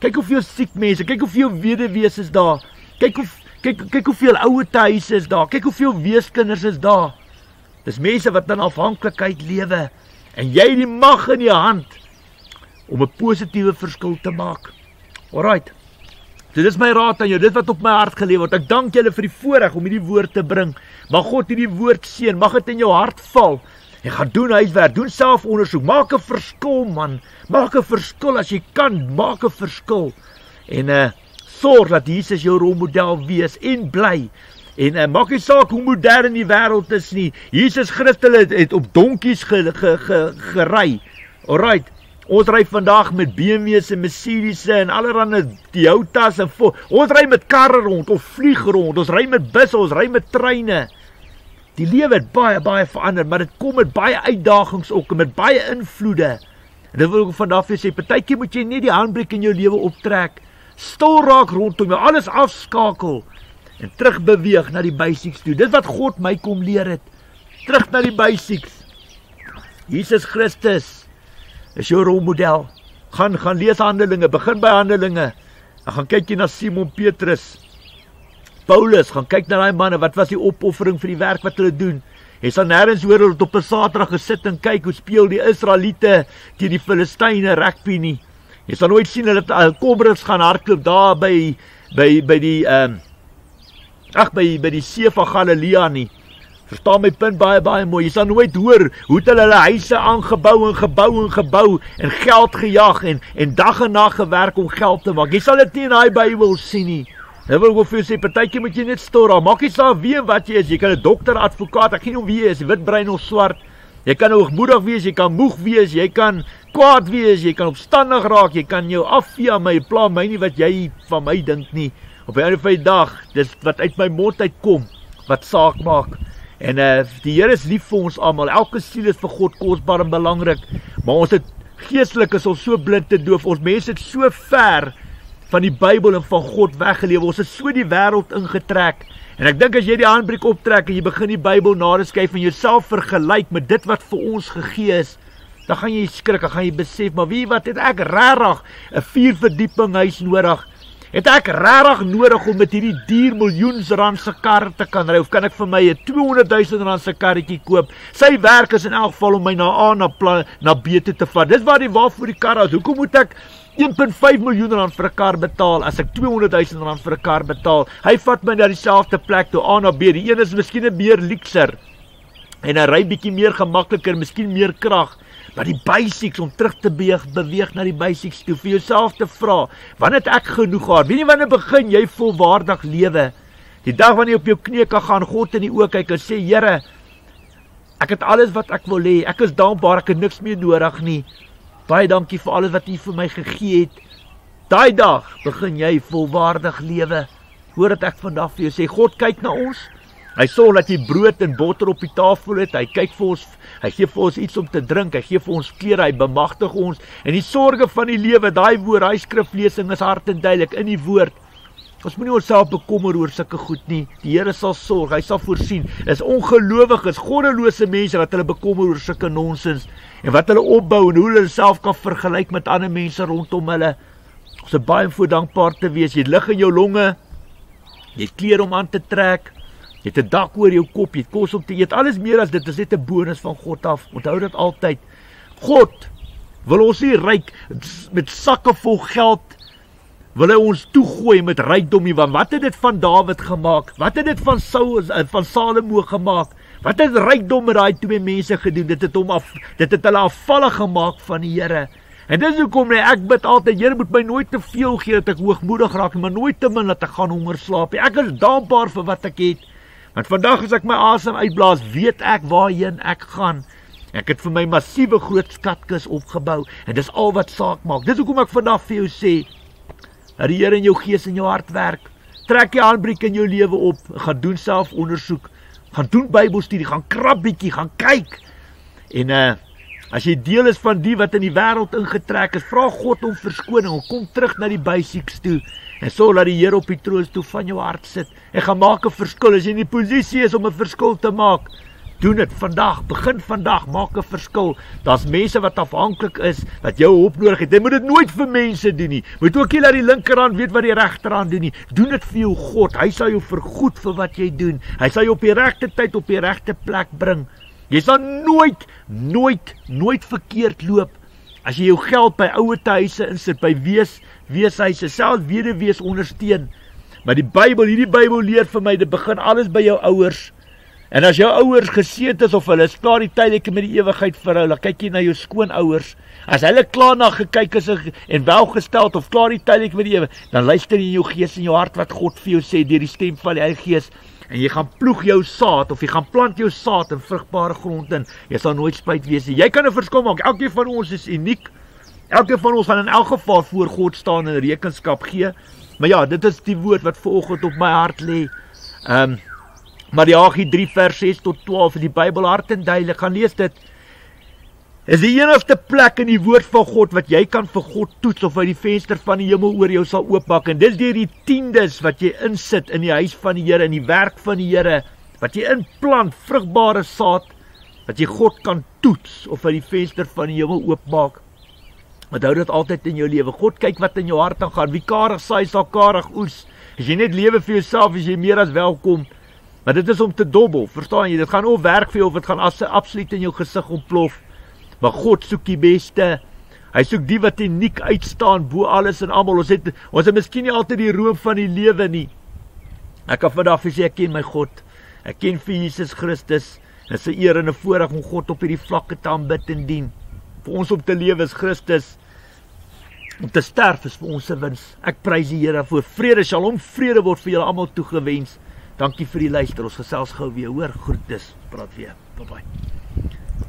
Kyk hoeveel siek mense, kyk hoeveel weduwees is daar. Kyk hoe kyk kyk hoeveel ouer huise is daar. Kyk hoeveel weeskinders is daar. Dis mense wat in afhanklikheid lewe. En jy het die mag in jou hand om 'n positiewe verskil te maak. Alraight. So dis my raad aan jou, dit wat op my hart geleef word. Ek dank julle vir die voorreg om hierdie woord te bring. Mag God hierdie woord seën, mag dit in jou hart val. Jy gaan doen huiswerk, doen selfondersoek, maak 'n verskil man. Maak 'n verskil as jy kan, maak 'n verskil. En uh sorg dat Jesus jou rolmodel wees en bly. En uh, maak nie saak hoe modern die wêreld is nie. Jesus Christus het, het op donkies ge, ge, ge, gery. Alraight. Ons ry vandag met BMW's en Mercedes en allerlei Toyotas en vo, ons ry met karre rond of vlieg rond. Ons ry met busse, ons ry met treine. Die lewe het baie baie verander, maar dit kom met baie uitdagings ook en met baie invloede. En dit wil ek vandag vir sê, partykeer moet jy net die handbrake in jou lewe optrek. Stil raak rondom jou, alles afskakel en terug beweeg na die basics toe. Dis wat God my kom leer het. Terug na die basics. Jesus Christus is jou rolmodel. Gaan gaan lees Handelinge, begin by Handelinge. Dan gaan kyk jy na Simon Petrus. Paulus, gaan kyk na daai manne, wat was die opoffering vir die werk wat hulle doen? Jy sal nêrens hoor hulle op 'n Saterdag gesit en kyk hoe speel die Israeliete teen die Filistyne rugby nie. Jy sal nooit sien hulle kobrus gaan hardloop daar by by by die ehm um, ag by by die see van Galilea nie. Verstaan my punt baie baie mooi. Jy sal nooit hoor hoe het hulle huise aangebou en gebou en gebou en geld gejag en en dag en nag gewerk om geld te maak. Jy sal dit nie in daai Bybel sien nie. Nou wil ek vir jou sê partykeer moet jy net stor daar. Maak nie saak wie en wat jy is. Jy kan 'n dokter, advokaat, ek weet nie wie jy is, wit brein of swart. Jy kan hoogmoedig wees, jy kan moeg wees, jy kan kwaad wees, jy kan opstandig raak, jy kan jou afvee aan my pla my nie wat jy van my dink nie op 'n van die dag, dis wat uit my mond uitkom wat saak maak. En uh, die Here is lief vir ons almal. Elke siel is vir God kosbaar en belangrik. Maar ons het geestelik is ons so blind te doof. Ons mense het so ver van die Bybel en van God weggeleef. Ons het so die wêreld ingetrek. En ek dink as jy die handbriek optrek en jy begin die Bybel nader skryf en jouself vergelyk met dit wat vir ons gegee is, dan gaan jy skrik, dan gaan jy besef, maar wie wat het ek regtig 'n vier verdieping huis nodig Het ek regtig nodig om met hierdie duur miljoens rand se kar te kan ry of kan ek vir my 'n 200 000 rand se karretjie koop? Sy werk is in elk geval om my na A na plan, na B toe te vat. Dis waar die waarvoor die kar is. Hoekom moet ek 1.5 miljoen rand vir 'n kar betaal as ek 200 000 rand vir 'n kar betaal? Hy vat my na dieselfde plek toe A na B. Die een is miskien 'n meer luxer en hy ry bietjie meer gemakliker, miskien meer krag. Maar die basics om terug te beweeg, beweeg na die basics toe vir jouself te vra, wanneer het ek genoeg gehad? Weet jy wanneer begin jy volwaardig lewe? Die dag wanneer jy op jou knieë kan gaan, God in die oë kyk en sê, Here, ek het alles wat ek wil hê. Ek is dankbaar, ek het niks meer nodig nie. Baie dankie vir alles wat U vir my gegee het. Daai dag begin jy volwaardig lewe. Hoor dit ek vandag vir jou sê, God kyk na ons. Hy sorg dat jy brood en botter op die tafel het. Hy kyk vir ons, hy gee vir ons iets om te drink, hy gee vir ons klere, hy bemagtig ons. En die sorges van die lewe, daai woord, daai skriflesing is hart en duidelik in die woord. Ons moenie onsself bekommer oor sulke goed nie. Die Here sal sorg, hy sal voorsien. Is ongelowiges, goddelose mense wat hulle bekommer oor sulke nonsens en wat hulle opbou en hoe hulle self kan vergelyk met ander mense rondom hulle. Ons is baie voor dankbaar te wees. Jy lig in jou longe. Jy het klere om aan te trek. Jy het 'n dak oor jou kop, jy het kos om te eet. Alles meer as dit is net 'n bonus van God af. Onthou dit altyd. God wil ons nie ryk met sakke vol geld wil hy ons toegooi met rykdom nie want wat het dit van Dawid gemaak wat het dit van Saul eh, van Salomo gemaak wat het rykdom met daai twee mense gedoen dit het hom af dit het hulle afvallig gemaak van die Here en dis hoekom nee ek bid altyd Here moet my nooit te veel gee dat ek hoogmoedig raak maar nooit te min dat ek gaan honger slaap ek is dankbaar vir wat ek het want vandag as ek my asem uitblaas weet ek waarheen ek gaan Ek het vir my massiewe groot skatkis opgebou en dis al wat saak maak. Dis hoekom ek vandag vir jou sê, dat die Here in jou gees en jou hart werk. Trek die handbriek in jou lewe op, gaan doen selfondersoek, gaan doen Bybelstudie, gaan krap bietjie, gaan kyk. En uh as jy deel is van die wat in die wêreld ingetrek is, vra God om verskoning, kom terug na die basics toe en sorg dat die Here op die troon toe van jou hart sit en gaan maak 'n verskil as jy in die posisie is om 'n verskil te maak doen dit vandag, begin vandag, maak 'n verskil. Daar's mense wat afhanklik is, wat jou hulp nodig het. Jy moet dit nooit vir mense doen nie. Moet ook nie laat die linkerhand weet wat die regterhand doen nie. Doen dit vir jou God. Hy sal jou vergoed vir wat jy doen. Hy sal jou op die regte tyd op die regte plek bring. Jy sal nooit nooit nooit verkeerd loop as jy jou geld by ouete huise insit, by wees weeshuise, selfs weduwees ondersteun. Maar die Bybel, hierdie Bybel leer vir my, dit begin alles by jou ouers. En as jou ouers geseënd is of hulle is klaar die tydelike met die ewigheid verhou, dan kyk jy na jou skoonouers. As hulle klaar na gekyk is en welgesteld of klaar die tydelike met die ewig, dan luister jy in jou gees en jou hart wat God vir jou sê deur die stem van die Heilige Gees en jy gaan ploeg jou saad of jy gaan plant jou saad in vrugbare grond in. Jy sal nooit spyt wees nie. Jy kan 'n verskil maak. Elkeen van ons is uniek. Elkeen van ons gaan in elk geval voor God staan en rekenskap gee. Maar ja, dit is die woord wat vanoggend op my hart lê. Ehm um, Maleagi 3 vers 6 tot 12 in die Bybel hart en duidelik gaan lees dit. Is die enigste plek in die woord van God wat jy kan vir God toets of uit die venster van die hemel oor jou sal oopmaak en dis deur die tiendes wat jy insit in die huis van die Here in die werk van die Here wat jy inplant vrugbare saad wat jy God kan toets of uit die venster van die hemel oopmaak. Onthou dit altyd in jou lewe. God kyk wat in jou hart aangaan. Wie karig saai sal karig oes. As jy net lewe vir jouself, is jy meer as welkom. Maar dit is om te dobbel, verstaan jy? Dit gaan of werk vir jou of dit gaan as absoluut in jou gesig ontplof. Maar God soek die beste. Hy soek die wat uniek uitstaan bo alles en almal. Ons het ons het miskien nie altyd die roem van die lewe nie. Ek kan vandag vir sê ek ken my God. Ek ken vir Jesus Christus. Dit is 'n eer en 'n voorreg om God op hierdie vlakke te aanbid en dien. Vir ons om te lewe is Christus. Om te sterf is vir ons se wins. Ek prys die Here vir vrede. Shalom, vrede word vir julle almal toegewens. Dankie vir die luister. Ons gesels gou weer. Hoor, groetes. Praat weer. Bye bye.